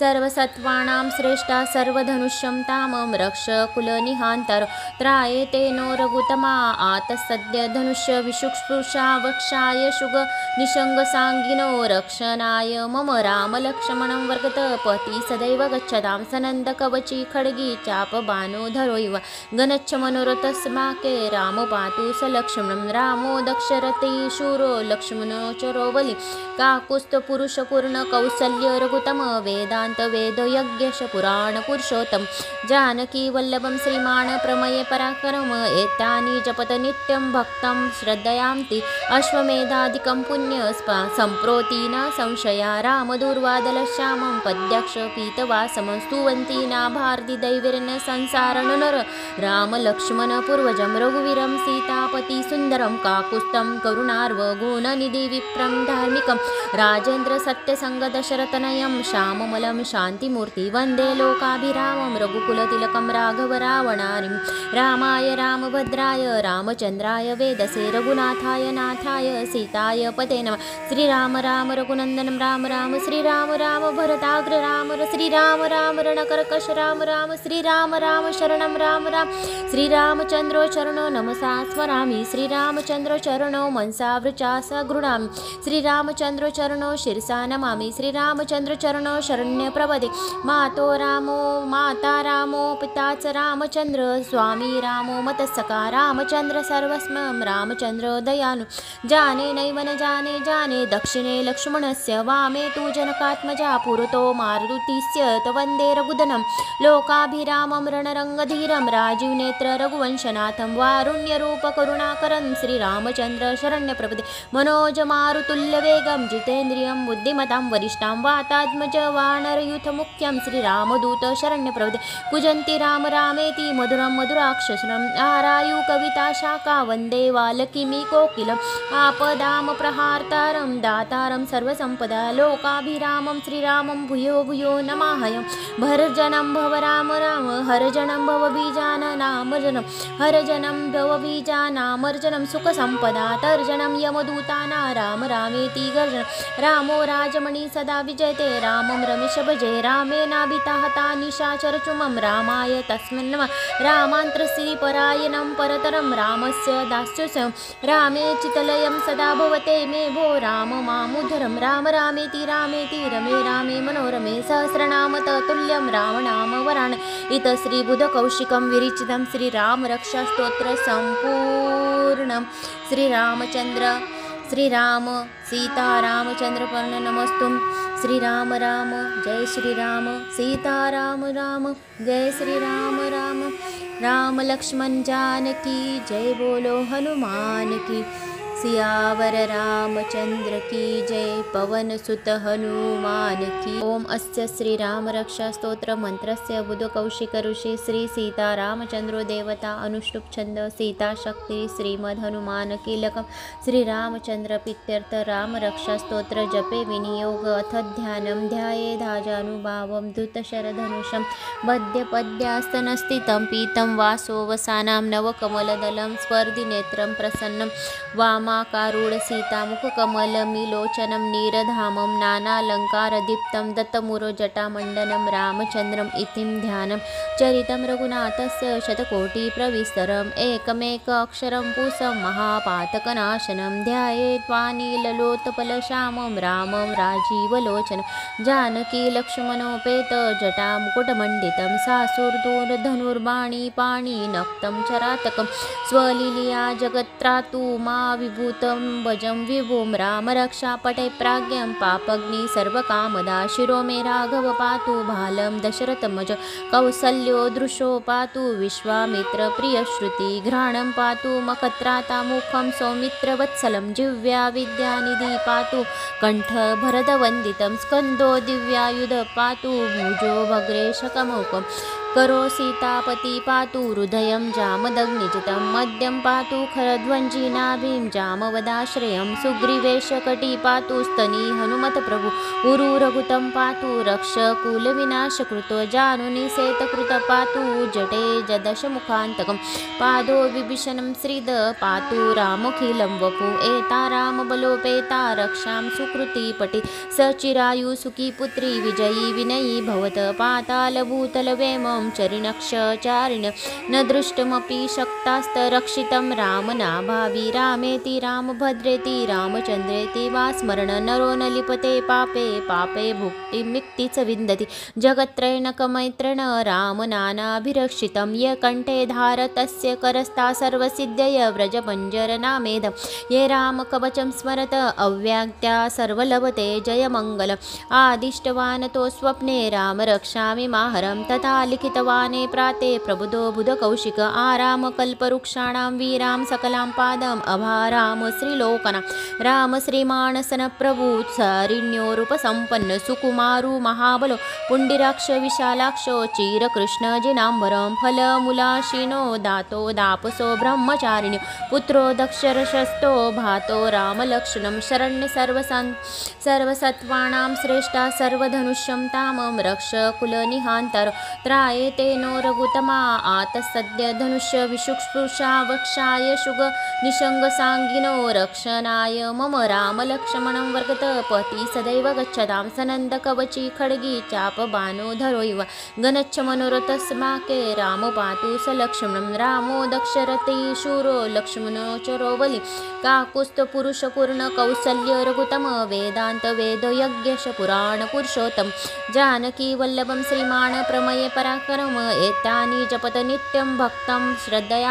सर्वसत्त्वानां श्रेष्ठा सर्वधनुष्यं तामं रक्ष कुलनिहान्तर। त्रायते नो रघुतमा आतसद्य धनुष्य विशुक्स्पृशा वक्षाय शुग निशङ्गसाङ्गिनो रक्षणाय मम रामलक्ष्मणं वर्गत पति सदैव गच्छतां सनन्दकवची खड्गी चापबाणो धरोइव। गनच्छ मनोरथस्माके राम पातु स लक्ष्मणं। रामो दक्षरथी शूरो लक्ष्मणो चरो बलि काकुस्थपुरुषपूर्ण कौसल्य रघुतम वेदान्त वेदयज्ञश पुराणपुरुषोत्तम जानकी वल्लभं श्रीमान् प्रमये पराक्रम एतानि जपत नित्यं भक्तं श्रद्धयान्ति। अश्वमेधादिकं पुण्य सम्प्रोति न संशया रामदुर्वादलश्यामं पद्याक्ष पीतवासमं स्तुवन्ति नाभार्दिदैविर्न संसारणनर रामलक्ष्मणपूर्वजं रघुवीरं सीतापति सुन्दरं काकुस्थं करुणार्व गुणनिधि विप्रं धार्मिकं। राजेन्द्रसत्यसङ्गदशरथनयं श्याममलं शान्तिमूर्ति वन्दे लोकाभिरामं रघुकुलतिलकं राघव रावणारिं। रामा रामाय रामभद्राय रामचन्द्राय वेदसे रघुनाथाय नाथाय सीताय पते नमः। श्रीराम राम रघुनन्दनं राम राम श्रीराम राम भरताग्र राम श्रीराम राम रणकर्कश राम राम श्रीराम राम शरणं राम राम। श्रीरामचन्द्रो चरणो नमसा स्मरामि श्रीरामचन्द्रो चरणो मनसा वृचा स गृणामि। श्रीरामचन्द्रो चरणो शिरसा नमामि। श्रीरामचन्द्रचरणो शरण्यप्रपदे मातो रामो, माता रामो, पिता च रामचन्द्र स्वामी रामो मतसका रामचन्द्र सर्वस्मं रामचन्द्र दयालु। जाने नैव न जाने जाने दक्षिणे लक्ष्मणस्य वामे तु जनकात्मजा पुरतो मारुतिस्य त वंदे रघुदनं लोकाभिरामं रणरङ्गधीरं राजीवनेत्र रघुवंशनाथं वारुण्यरूपकरुणाकरं श्रीरामचन्द्र शरण्यप्रपदे मनोजमारुतुल्यवेगं जितेन्द्रियं बुद्धिमतां वरिष्ठां वातात्मज वानरयुथमुख्यं श्रीरामदूत शरण्यप्रवदे कुजन्ति राम रामेति मधुरं मधुराक्षसरम् आरायु शाखा वंदे वाल्मीकि कोकिलम्। आपदां प्रहार्तारं दातारं सर्वसम्पदा लोकाभिरामं श्रीरामं भूयो भूयो नमाहयं। भरजनं भव राम राम, हरजनं भव बीजाननामर्जनं हरजनं भव बीजानामर्जनं सुखसम्पदा तर्जनं यमदूताना राम रामेति गर्जनं। रामो राजमणि सदा विजयते रामं रमेश भजे रामेनाभिता हता निशाचरचुमं रामाय तस्मिन् नमः। रामान्तरश्रीपरायणं परतरं, रामस्य दास्यसं रामे चितलयं सदा भवते मे भो, राम मामुधरं राम रामेति रामेति रमे रामे मनोरमे सहस्रनामततुल्यं रामनामवरान् इत श्रीबुधकौशिकं विरिचितं श्रीरामरक्षास्तोत्रसम्पूर्णं श्रीरामचन्द्र श्रीराम सीतारामचन्द्रपर्ण नमस्तुं श्रीराम राम जय श्रीराम सीताराम राम जय श्रीराम राम। राम लक्ष्मण जानकी जय बोलो हनुमान की सियावर रामचन्द्र की जय पवनसुत हनुमान की। ॐ अस्य श्रीरामरक्षास्तोत्रमन्त्रस्य बुधकौशिकऋषि श्रीसीतारामचन्द्रो देवता अनुष्टुप्छन्द सीताशक्ति श्रीमद्हनुमानकीलकं श्रीरामचन्द्रप्रीत्यर्थ रामरक्षास्तोत्र जपे विनियोग अथ ध्यानं ध्यायेधाजानुभावं धृतशरधनुषं मध्यपद्यास्तनस्थितं पीतं वासोवसानां नवकमलदलं स्पर्धिनेत्रं प्रसन्नं वाम सीतामुखकमलमिलोचनं नीरधामं नानालङ्कारदीप्तं दत्तमुरोजटामण्डनं रामचन्द्रम् इतिं ध्यानं। चरितं रघुनाथस्य शतकोटिप्रविस्तरम्। एकमेक अक्षरं पुसं महापातकनाशनं। ध्यायेत्वानीललोत्पलश्यामं रामं राजीवलोचनं। जानकी लक्ष्मणोपेत जटामुकुटमण्डितं। सासुर्दूरधनुर्बाणी पाणि नक्तं चरातकं। स्वलीलया जगत्रातु मा विभु भूतं भजं विभुं, रामरक्षापटे प्राज्ञं, पापग्नि, सर्वकामदा शिरो मे राघव पातु, बालं दशरथमज कौसल्यो, दृशो पातु विश्वामित्रप्रियश्रुति घ्राणं पातु मखत्रातामुखं सौमित्रवत्सलं जिव्या, विद्यानिधि पातु कण्ठभरदवन्दितं स्कन्दो, दिव्यायुध पातु, भुजो भग्रेशकमुखम् करो सीतापति पातु हृदयं जामदग्निजितं मद्यं पातु खरध्वञ्जीनाभिं जामवदाश्रयं सुग्रीवेशकटी पातु स्तनी हनुमतप्रभु उरुरघुतं पातु रक्षकुलविनाशकृतो जानुनिषेतकृत पातु जटे जदशमुखान्तकं पादो विभीषणं श्रीद पातु रामखिलं वपु एता रामबलोपेता रक्षां सुकृतिपटि सचिरायु सुखी पुत्री विजयी विनयी भवत पातालभूतलवेमं चरिणक्षचारिण न दृष्टमपि शक्तास्तरक्षितं रामनाभावि रामेति रामभद्रेति रामचन्द्रेति वा स्मरण नरो न लिपते पापे पापे भुक्तिमिक्ति च विन्दति। जगत्त्रैणकमैत्रण रामनानाभिरक्षितं य कण्ठे धारतस्य करस्ता सर्वसिद्धय व्रजपञ्जरनामेदं ये रामकवचं स्मरत अव्याक्त्या सर्वलभते जयमङ्गलम् आदिष्टवानतो स्वप्ने राम रक्षामि माहरं। तथा लिखितवाने प्राते प्रबुधो बुधकौशिक आरामकल्पवृक्षाणां वीरां, सकलां पादम् अभाराम श्रीलोकना राम श्रीमाणसनप्रभु सरिण्योरूपसम्पन्न सुकुमारु, महाबलो, पुण्डिराक्ष, विशालाक्षो चिरकृष्णजिनाम्बरं फलमूलाशिनो, दातो, दापसो ब्रह्मचारिण्यो पुत्रो, दक्षरशस्तो, भातो रामलक्ष्मणं शरण्य सर्वसन् सर्वसत्त्वानां श्रेष्ठा, सर्वधनुष्यं तामं, रक्ष, कुलनिहान्तर त्रायेतेनो रघुतमा आतसद्य धनुष्य विशुक् शुक्ष्पुषा वक्षाय शुग निषङ्गसाङ्गिनो रक्षणाय मम रामलक्ष्मणं वर्गत पति सदैव गच्छतां सनन्दकवची खड्गी चाप बाणो धरव गणच्छमनोरथस्माके रामो पातु स लक्ष्मणं। रामो दक्षरथी शूरो लक्ष्मणो चरोवलि दक्षरथैशूरो लक्ष्मणोचरोवली काकुस्थपुरुषपूर्णकौसल्यरघुतमवेदान्तवेदयज्ञशपुराणपुरुषोत्तम जानकीवल्लभं श्रीमान् प्रमये पराक्रम एतानि जपत नित्यं भक्तं श्रद्धया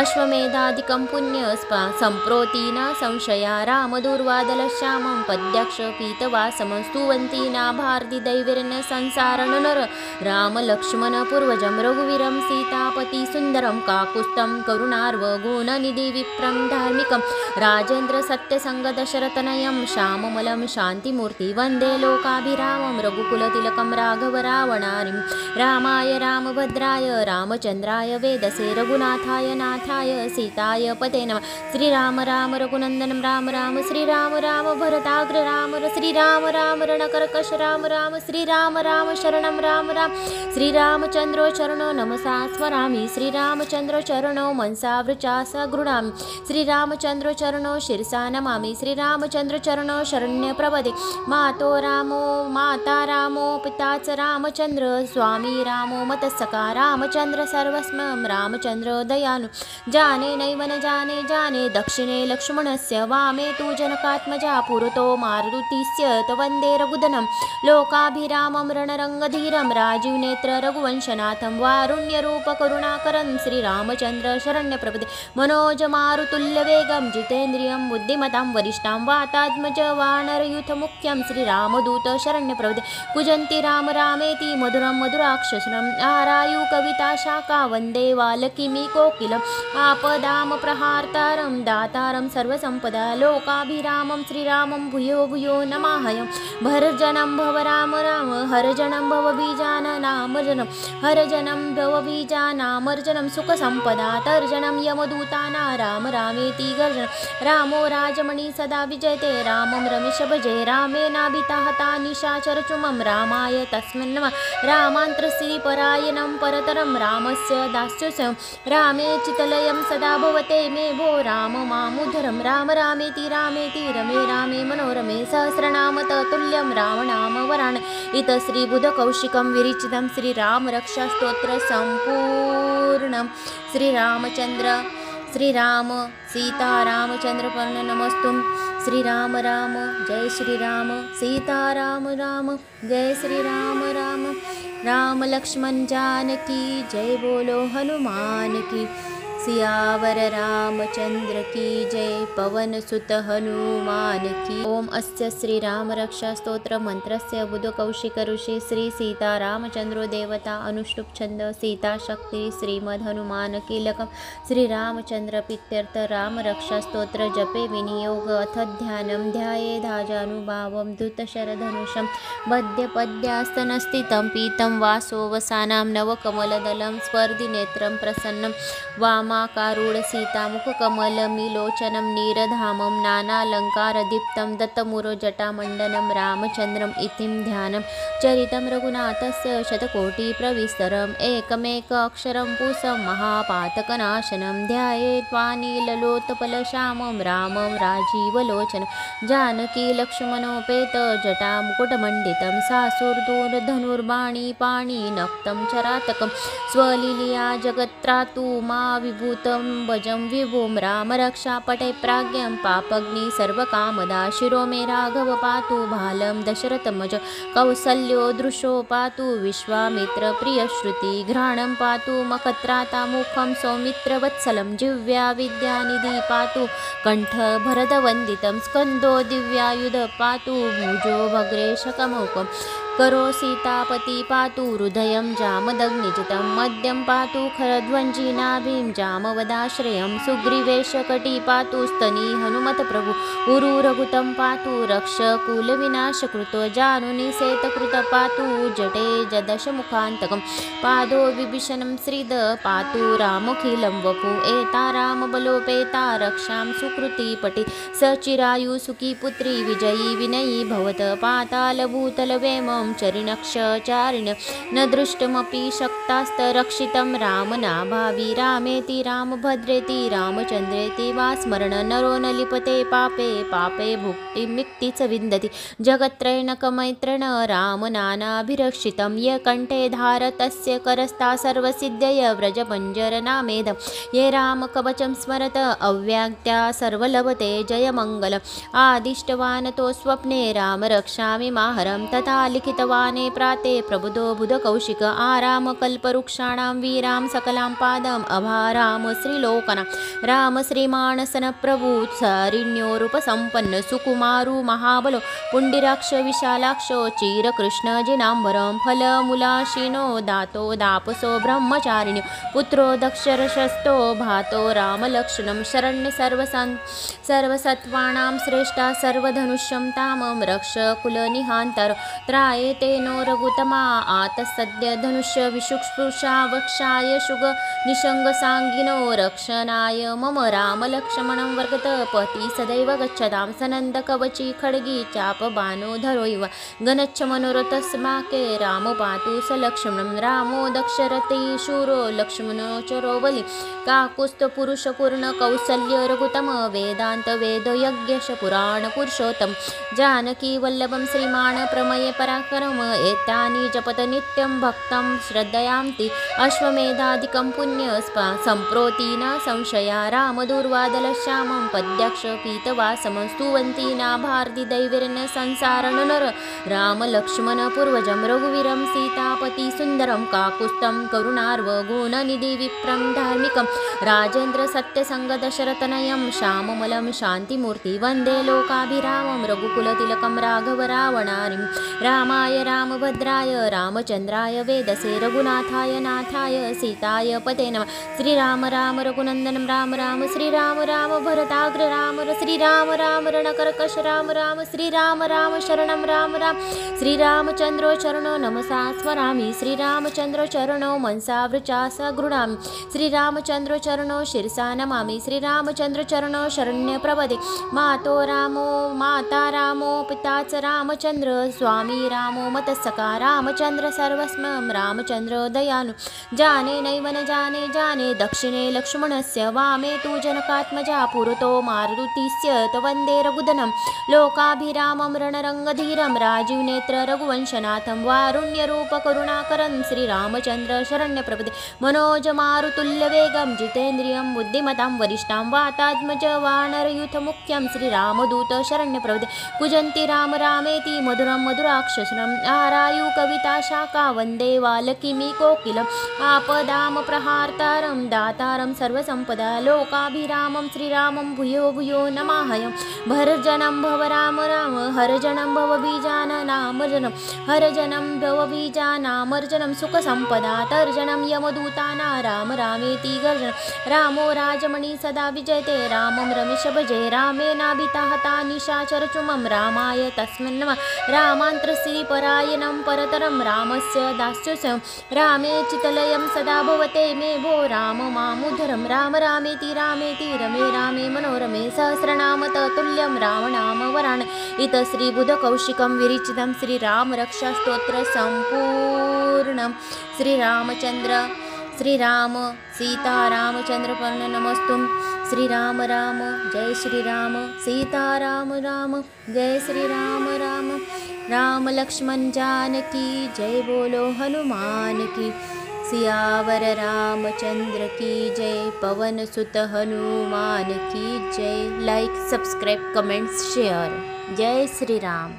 अश्वमेधादिकं पुण्यस्पा सम्प्रोति न संशया। रामदुर्वादलश्यामं पद्यक्ष पीतवासमं स्तुवन्ति नाभार्दिदैविर्न संसारणनर रामलक्ष्मणपूर्वजं रघुवीरं सीतापति सुन्दरं काकुस्तं करुणार्वगुणनिधि विप्रं धार्मिकं। राजेन्द्र सत्यसङ्गदशरथनयं श्याममलं शान्तिमूर्ति वन्दे लोकाभिरामं रघुकुलतिलकं राघव रावणारिं रामाय रामभद्राय रामचन्द्राय वेदसे रघुनाथाय नाथाय सीताय, पते नमः। श्रीराम राम रघुनन्दनं राम राम श्रीराम राम भरताग्र, राम श्रीराम राम रणकर्कश, राम राम श्रीराम राम शरणं, राम राम। श्रीरामचन्द्रो चरणो नमसा स्मरामि। श्रीरामचन्द्रो चरणो मनसा वृचा स गृणामि। श्रीरामचन्द्रो चरणो शिरसा नमामि। श्रीरामचन्द्र चरणो शरण्यप्रपदे मातो रामो, माता रामो, पिता च रामचन्द्र स्वामी रामो मतस्सका रामचन्द्र सर्वस्मं रामचन्द्र दयालु। जाने नैव न जाने जाने दक्षिणे लक्ष्मणस्य वामे तु जनकात्मजा पुरतो मारुतिस्य वंदे रघुदनं लोकाभिरामं रणरङ्गधीरं राजीवनेत्र रघुवंशनाथं वारुण्यरूपकरुणाकरं श्रीरामचन्द्र शरण्यप्रपदे मनोजमारुतुल्यवेगं जितेन्द्रियं बुद्धिमतां वरिष्ठां वातात्मज वानरयूथमुख्यं श्रीरामदूत शरण्यप्रपदे कुजन्ति राम रामेति मधुरं मधुराक्षसरम्, आरायु कविता शाखा, वंदे वालकिमी कोकिलम् आपदां प्रहार्तारं, दातारं सर्वसम्पदा लोकाभिरामं श्रीरामं भूयो भूयो नमाहयं। भरजनं भव राम राम, हरजनं भव बीजाननामर्जनं हरजनं भव बीजानामर्जनं सुखसम्पदा तर्जनं यमदूताना, राम रामेति गर्जनं। रामो राजमणि सदा विजयते रामं रमेश भजे रामेनाभिताहता निशाचरचुमं रामाय तस्मिन् नमः। रामान्त्रश्रीपरायणं परतरं, रामस्य दास्यस्य रामे चितलयं सदा भवते मे भो राम मामुधरं राम रामेति रामेति रमे रामे मनोरमे सहस्रनाम ततुल्यं रामनाम वराण इत श्रीबुधकौशिकं विरिचितं श्रीरामरक्षास्तोत्रसम्पूर्णं। श्रीरामचन्द्र श्रीराम सीतारामचन्द्रपर्ण नमस्तु। श्रीराम राम, जय श्रीराम। सीता राम, जय श्रीराम राम। राम लक्ष्मण जानकी, जय बोलो हनुमान की। सियावर रामचन्द्र की जय पवन सुत हनुमान की। ॐ अस्य श्रीरामरक्षास्तोत्रमन्त्रस्य बुधकौशिकऋषि श्री सीतारामचन्द्रो देवता अनुष्टुप् छन्द सीताशक्ति श्रीमद्हनुमानकीलकं श्रीरामचन्द्रप्रीत्यर्थ रामरक्षास्तोत्र जपे विनियोग अथ ध्यानं ध्यायेधाजानुभावं धृतशरधनुषं वद्यपद्यास्तनस्थितं पीतं वासोवसानां नवकमलदलं स्पर्धिनेत्रं प्रसन्नं। वामा सीतामुखकमलमिलोचनं नीरधामं नानालङ्कारदीप्तं दत्तमुरोजटामण्डनं रामचन्द्रम् इतिं ध्यानं चरितं रघुनाथस्य शतकोटिप्रविस्तरम् एकमेक अक्षरं पुसं महापातकनाशनं ध्यायेत्वानीललोत्पलश्यामं रामं राजीवलोचनं जानकी लक्ष्मणोपेत जटामुकुटमण्डितं सासुर्दूरधनुर्बाणी पाणि नक्तं चरातकं स्वलीलया जगत्रातु मा विभूतं भजं विभुं रामरक्षापटे प्राज्ञं पापग्नि सर्वकामदा शिरो मे राघव पातु बालं दशरथमज कौसल्यो दृशो पातु विश्वामित्रप्रियश्रुति घ्राणं पातु मखत्रातामुखं सौमित्रवत्सलं जिह्व्या विद्यानिधि पातु कण्ठभरतवन्दितं स्कन्दो दिव्यायुध पातु भुजो भग्रेशकमुखम् करो सीतापति पातु हृदयं जामदग्निजितं मद्यं पातु खरध्वञ्जिनाभिं जामवदाश्रयं सुग्रीवेशकटी पातु स्तनी हनुमतप्रभु उरु रघुतं पातु रक्षकुलविनाशकृतो जानुनिसेतकृत पातु जटे जदशमुखान्तकं पादो विभीषणं श्रीद पातु रामखिलं वपु एता रामबलोपेता रक्षां सुकृतिपटि स चिरायु सुखी पुत्री विजयी विनयी भवत पातालभूतलवेमं चरिणक्षचारिण न दृष्टमपि शक्तास्तरक्षितं। रामनाभावि रामेति रामभद्रेति, रामचन्द्रेति वा स्मरण। नरो न लिपते पापे पापे भुक्तिमिक्ति च विन्दति। जगत्त्रैणकमैत्रेण रामनानाभिरक्षितं य कण्ठे धारतस्य करस्ता सर्वसिद्धय व्रजपञ्जरनामेदं ये रामकवचं स्मरत अव्याक्त्या सर्वलभते, जयमङ्गल। आदिष्टवान् तो स्वप्ने, राम रक्षामि माहरं। तथा लिखितवाने प्राते प्रबुधो बुधकौशिक आरामकल्पवृक्षाणां वीरां सकलां पादम् अभाराम श्रीलोकना राम श्रीमाणसनप्रभु सरिण्योरुपसम्पन्न सुकुमारु महाबलो। पुण्डिराक्ष विशालाक्षो चिरकृष्णजिनाम्बरं फलमूलाशिनो दातो दापसो ब्रह्मचारिण्यो पुत्रो दक्षरशस्तो भातो रामलक्ष्मणं शरण्य सर्वसन् सर्वसत्त्वानां श्रेष्ठा सर्वधनुष्यं तामं रक्ष कुलनिहान्तर। त्रायते ो रघुतमा आतसद्य वक्षाय शुग निषङ्गसाङ्गिनो रक्षणाय मम रामलक्ष्मणं वर्गत पति सदैव गच्छतां सनन्दकवची खड्गी चाप इव इव गणच्छमनोरथस्माके रामो पातु स लक्ष्मणं रामो दक्षरथी शूरो लक्ष्मणो दक्षरथैशूरो लक्ष्मणोचरोवलि काकुस्थपुरुषकूर्णकौसल्यरघुतम वेदान्तवेदयज्ञश पुराणपुरुषोत्तम जानकीवल्लभं श्रीमाणप्रमे परा पराक्रम एतानि जपत नित्यं भक्तं श्रद्धयान्ति। अश्वमेधादिकं पुण्य सम्प्रोति न संशया। रामदुर्वादलश्यामं पद्याक्ष पीतवासमं स्तुवन्ति नाभारतिदैविर्न संसारणनर रामलक्ष्मणपूर्वजं रघुवीरं सीतापति सुन्दरं काकुस्थं करुणार्व गुणनिधि विप्रं धार्मिकं। राजेन्द्रसत्यसङ्गदशरथनयं श्याममलं शान्तिमूर्ति वन्दे लोकाभिरामं। रघुकुलतिलकं राघव रावणारिं रामाय, रामभद्राय रामचन्द्राय वेदसे, रघुनाथाय, नाथाय, सीताय, पते नमः। श्रीराम, राम रघुनन्दनं राम राम, श्रीराम, राम, भरताग्र, राम, श्रीराम, राम, रणकर्कश, राम राम, श्रीराम, राम, शरणं, राम राम। श्रीरामचन्द्रो चरणो नमसा स्मरामि श्रीरामचन्द्रो चरणो मनसा वृचा स गृणामि। श्रीरामचन्द्रो चरणो शिरसा नमामि श्रीरामचन्द्रचरणो शरण्यप्रपदे मातो रामो, माता रामो, पिता च रामचन्द्र स्वामी रामो। मतसका रामचन्द्र सर्वस्मं रामचन्द्र जाने नैव न जाने जाने दक्षिणे लक्ष्मणस्य, वामे तु जनकात्मजा, पुरतो मारुतिस्य वंदे रघुदनं लोकाभिरामं, रणरङ्गधीरं, राजीवनेत्र रघुवंशनाथं वारुण्यरूपकरुणाकरं श्रीरामचन्द्र शरण्यप्रपदे मनोजमारुतुल्यवेगं जितेन्द्रियं, बुद्धिमतां, वरिष्ठां, वातात्मज, वानरयूथमुख्यं, श्रीरामदूत शरण्यप्रपदे कुजन्ति राम, रामेति मधुरं मधुराक्षसरम्। आरायु कविता शाखा वंदे वाल्मीकि कोकिलम् आपदां प्रहार्तारं दातारं, सर्वसम्पदा, लोकाभिरामं, श्रीरामं, भूयो भूयो नमाहयं भरजनं भव राम राम, हरजनं भव बीजाननामर्जनं हरजनं भव बीजानामर्जनं सुखसम्पदा तर्जनं यमदूताना, राम रामेति गर्जनं। रामो राजमणि सदा विजयते, रामं रमेश भजे रामेनाभिता हता निशाचरचुमं रामाय तस्मिन् नमः। रामान्तरश्रीपरायणं परतरं रामस्य दास्यस्य रामे चितलयं सदा भवते मे भो राम मामुधरं। राम रामेति रामेति रमे रामे मनोरमे सहस्रनाम ततुल्यं रामनाम वरान्। इत श्रीबुधकौशिकं विरिचितं श्रीरामरक्षास्तोत्रसम्पूर्णं। श्रीरामचन्द्र श्रीराम सीतारामचन्द्रपर्ण नमस्तुं। श्रीराम राम, जय श्रीराम। सीताराम राम, जय श्रीराम राम। राम लक्ष्मण जानकी, जय बोलो हनुमान की। सियावर रामचंद्र की जय, पवन सुत हनुमान की जय। लाइक सब्सक्राइब कमेंट्स शेयर जय श्री राम